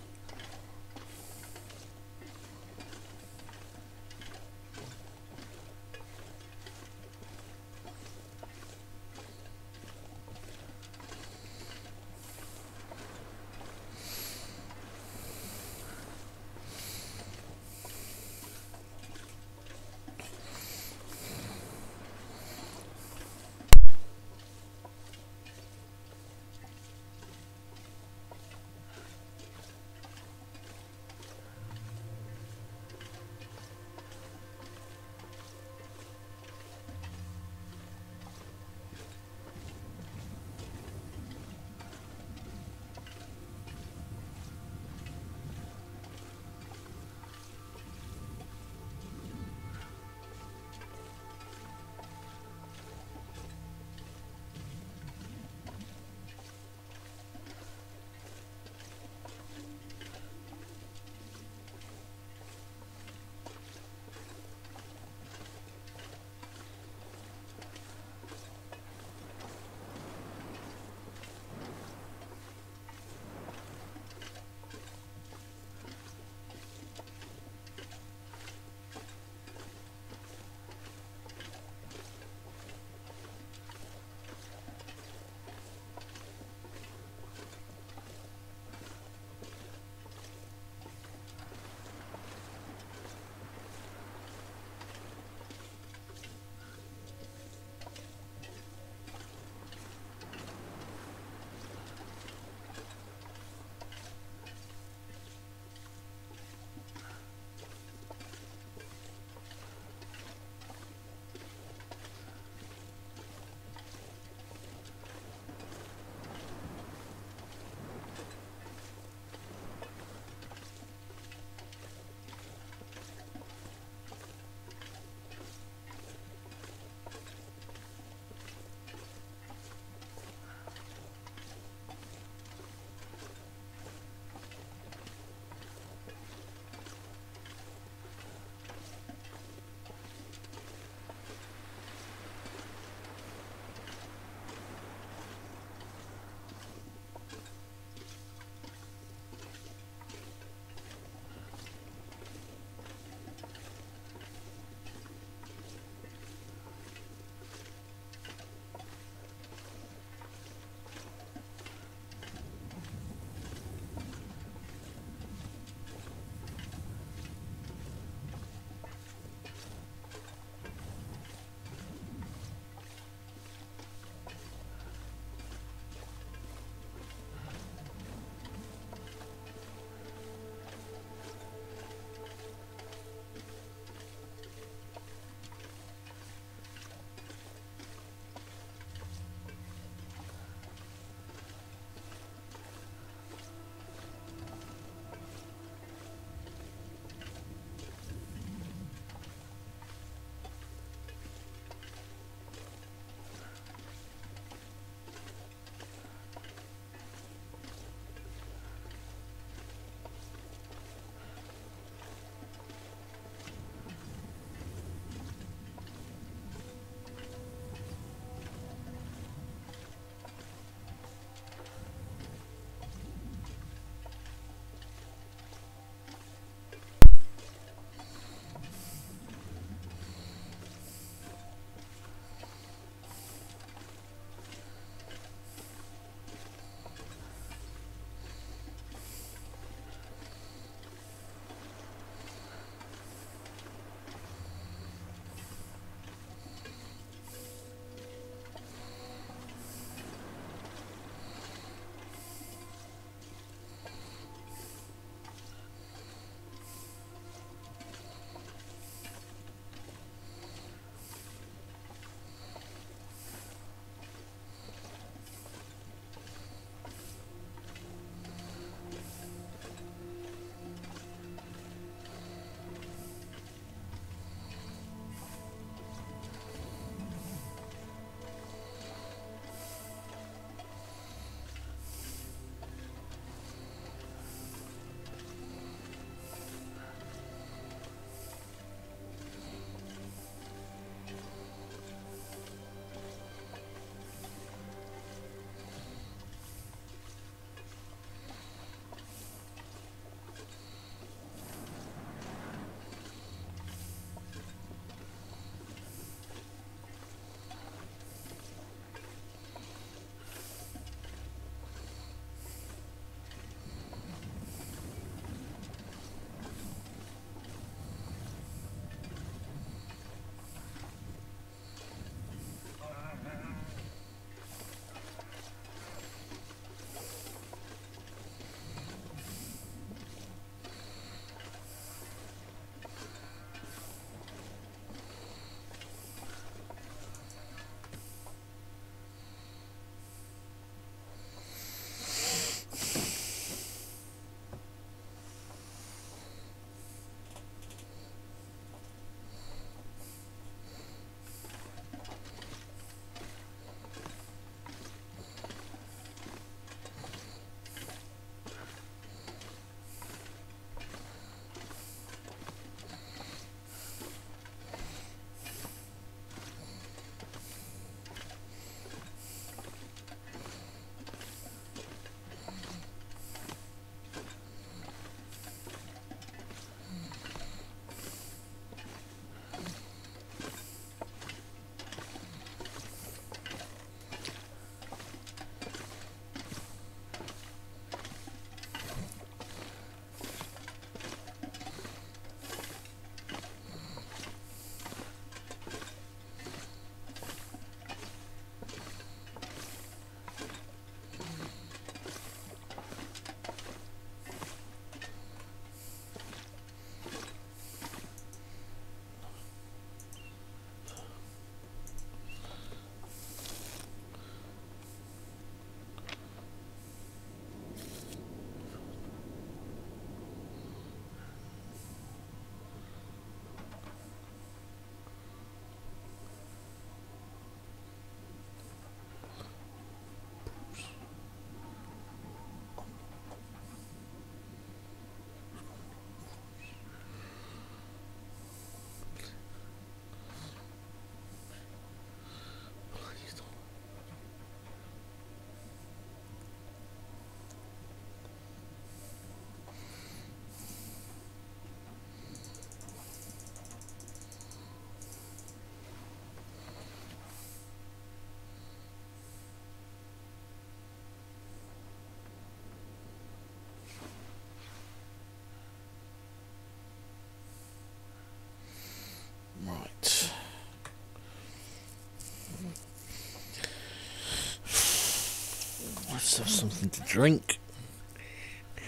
Let's have something to drink.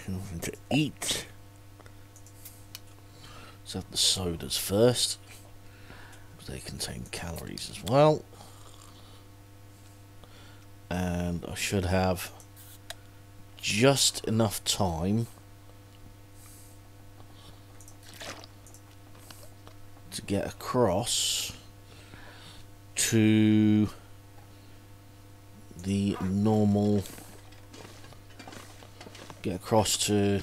Something to eat. Let's have the sodas first. They contain calories as well. And I should have just enough time to get across to the normal get across to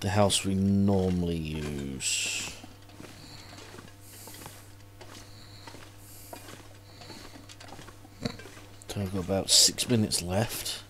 the house we normally use. So I've got about six minutes left.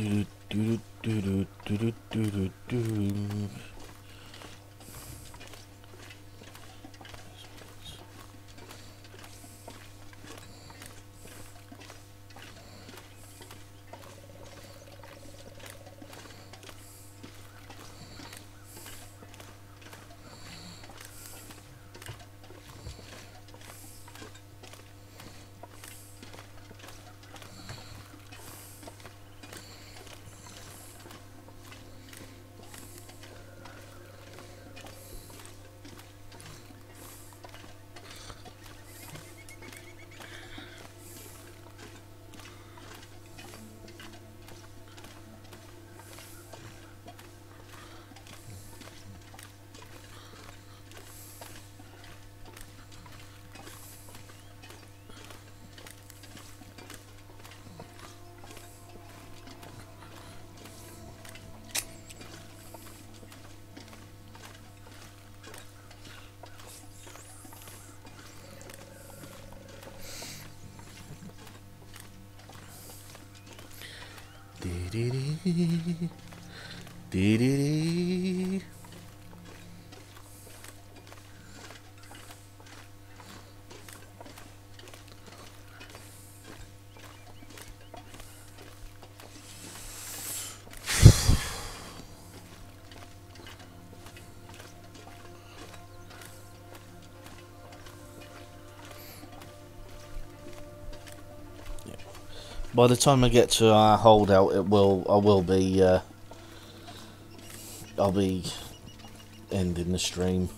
ドゥルドゥルドゥルドゥルドゥル Dee dee dee. By the time I get to our holdout, it will I will be uh, I'll be ending the stream.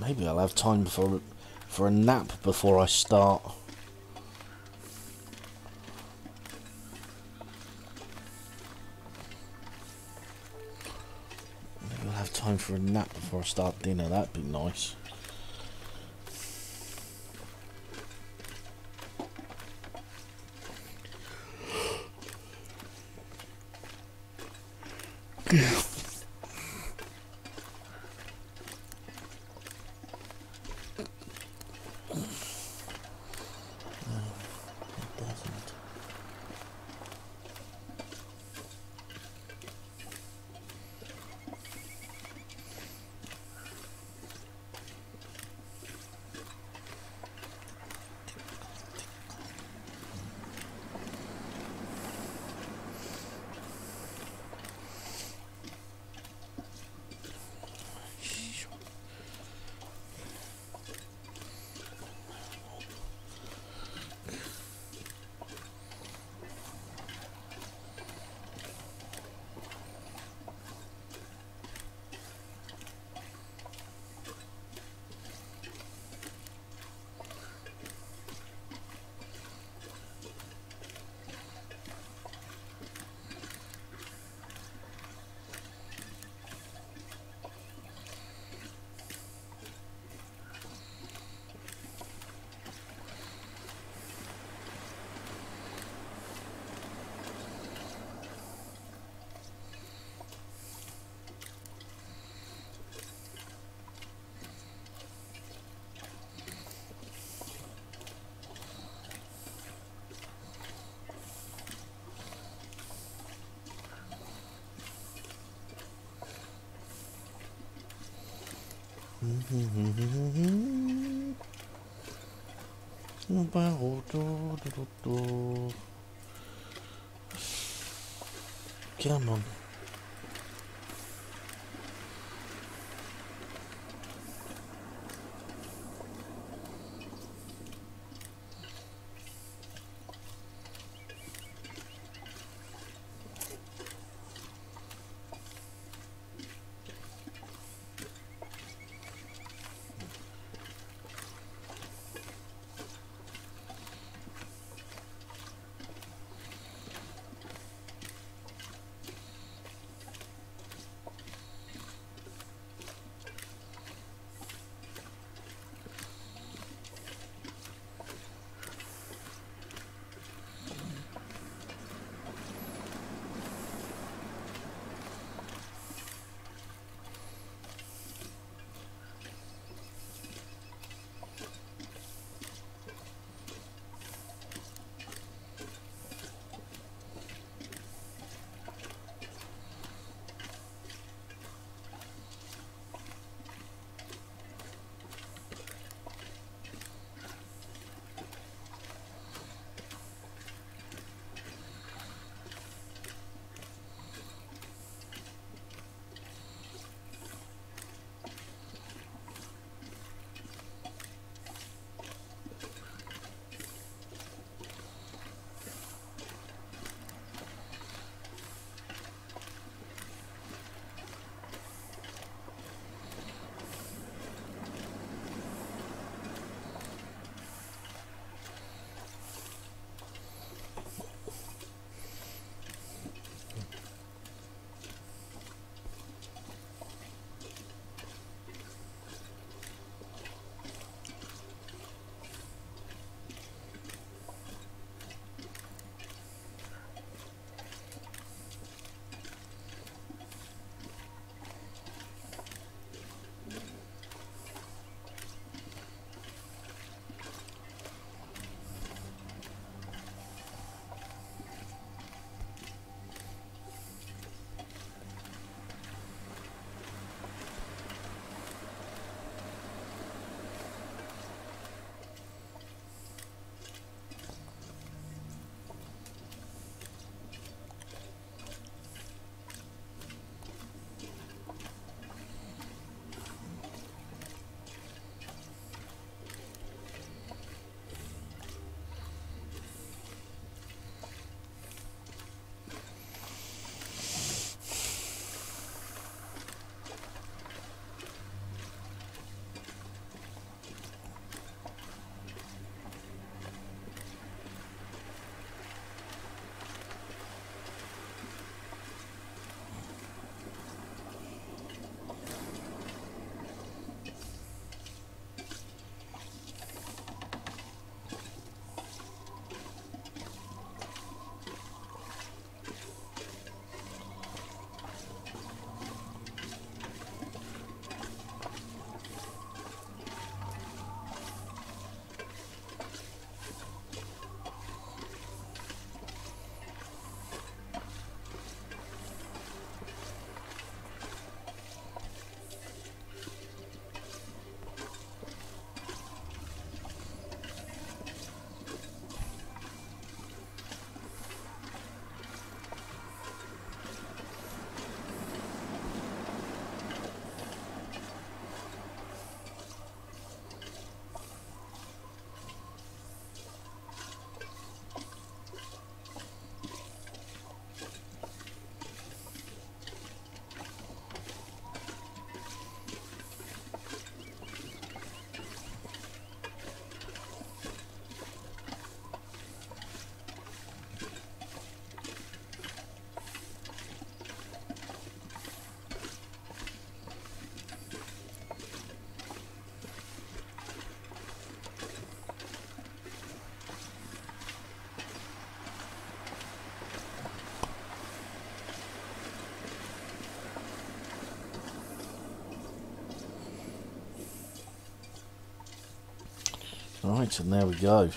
Maybe I'll have time for for a nap before I start. Maybe I'll have time for a nap before I start dinner. That'd be nice. 오도도도 기나만 Right, and there we go.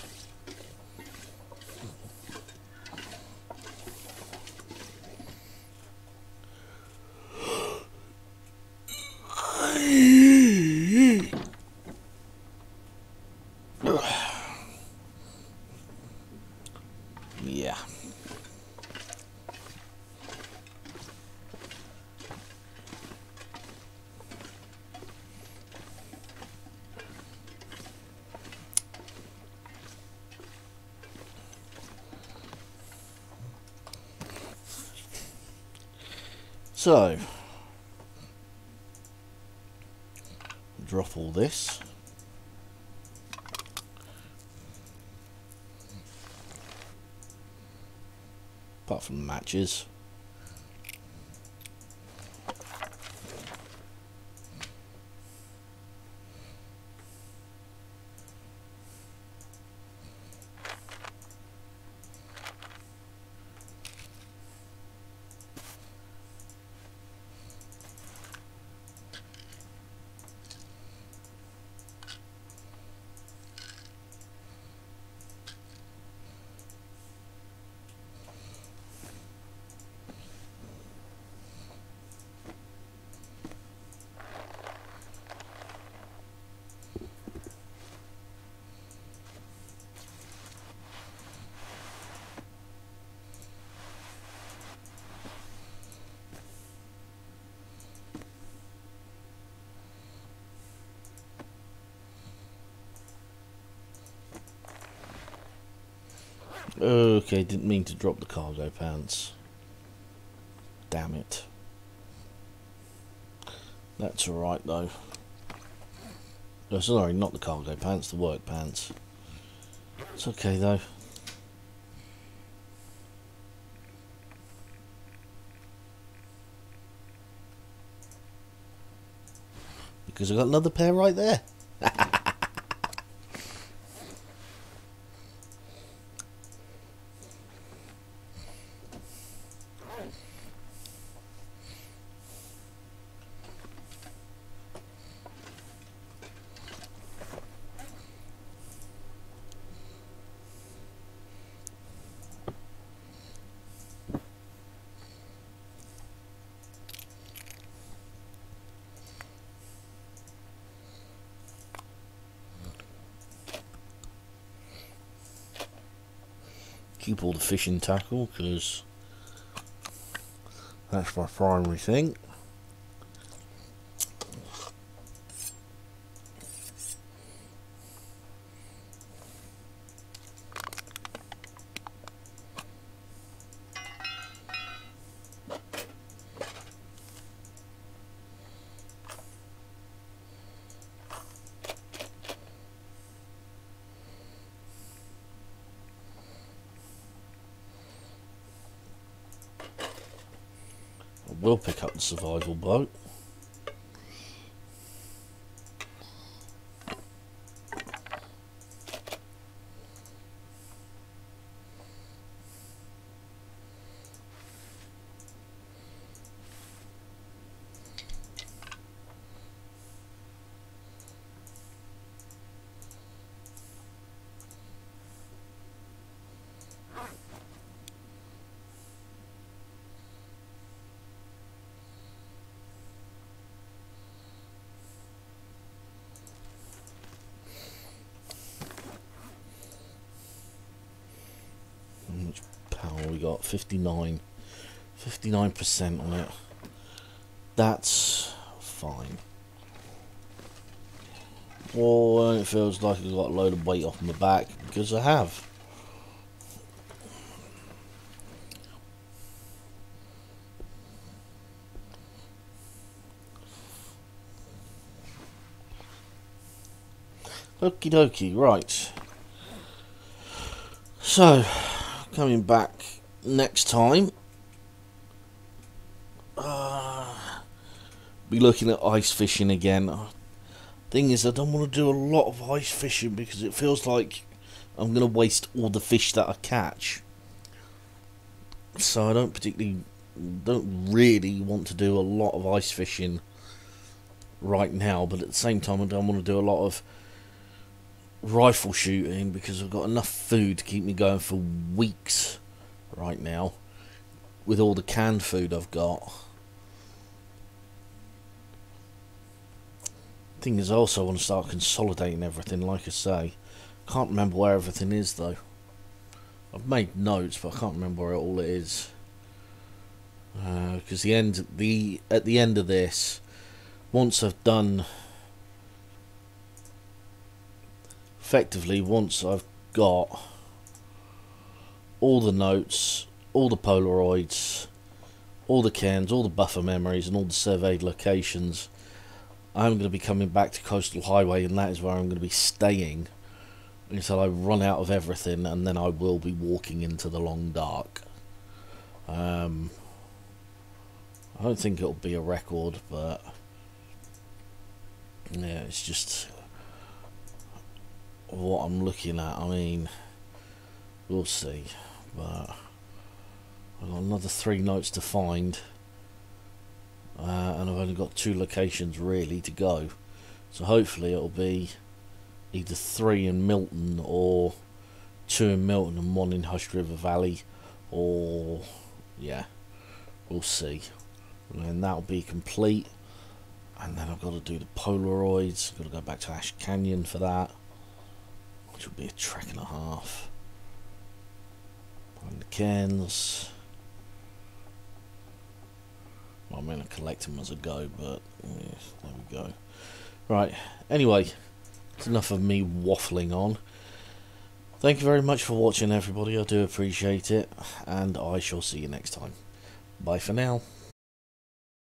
So, drop all this. Apart from the matches. Okay, didn't mean to drop the cargo pants. Damn it. That's alright though. No, sorry, not the cargo pants, the work pants. It's okay though. Because I've got another pair right there. Keep all the fishing tackle because that's my primary thing. I will pick up the survival boat. How much power we got? 59. 59% on it. That's fine. Well, it feels like I've got a load of weight off my back because I have. Okie dokie, right. So, coming back next time, uh, be looking at ice fishing again. Thing is, I don't want to do a lot of ice fishing because it feels like I'm going to waste all the fish that I catch. So I don't particularly, don't really want to do a lot of ice fishing right now. But at the same time, I don't want to do a lot of rifle shooting because I've got enough food to keep me going for weeks right now with all the canned food I've got. Thing is, I also want to start consolidating everything, like I say. Can't remember where everything is though. I've made notes, but I can't remember where all it is. Because uh, the end, the at the end of this, once I've done, effectively, once I've got all the notes, all the Polaroids, all the cans, all the buffer memories, and all the surveyed locations, I'm going to be coming back to Coastal Highway, and that is where I'm going to be staying until I run out of everything, and then I will be walking into the long dark. Um, I don't think it'll be a record, but yeah, it's just what I'm looking at. I mean, we'll see, but I've got another three notes to find, uh, and I've only got two locations really to go. So hopefully it'll be either three in Milton or two in Milton and one in Hushed River Valley, or yeah, we'll see. And that'll be complete. And then I've got to do the Polaroids. I've got to go back to Ash Canyon for that, which will be a trek and a half. And the cans. Well, I'm going to collect them as I go, but yeah, there we go. Right, anyway, it's enough of me waffling on. Thank you very much for watching, everybody. I do appreciate it, and I shall see you next time. Bye for now.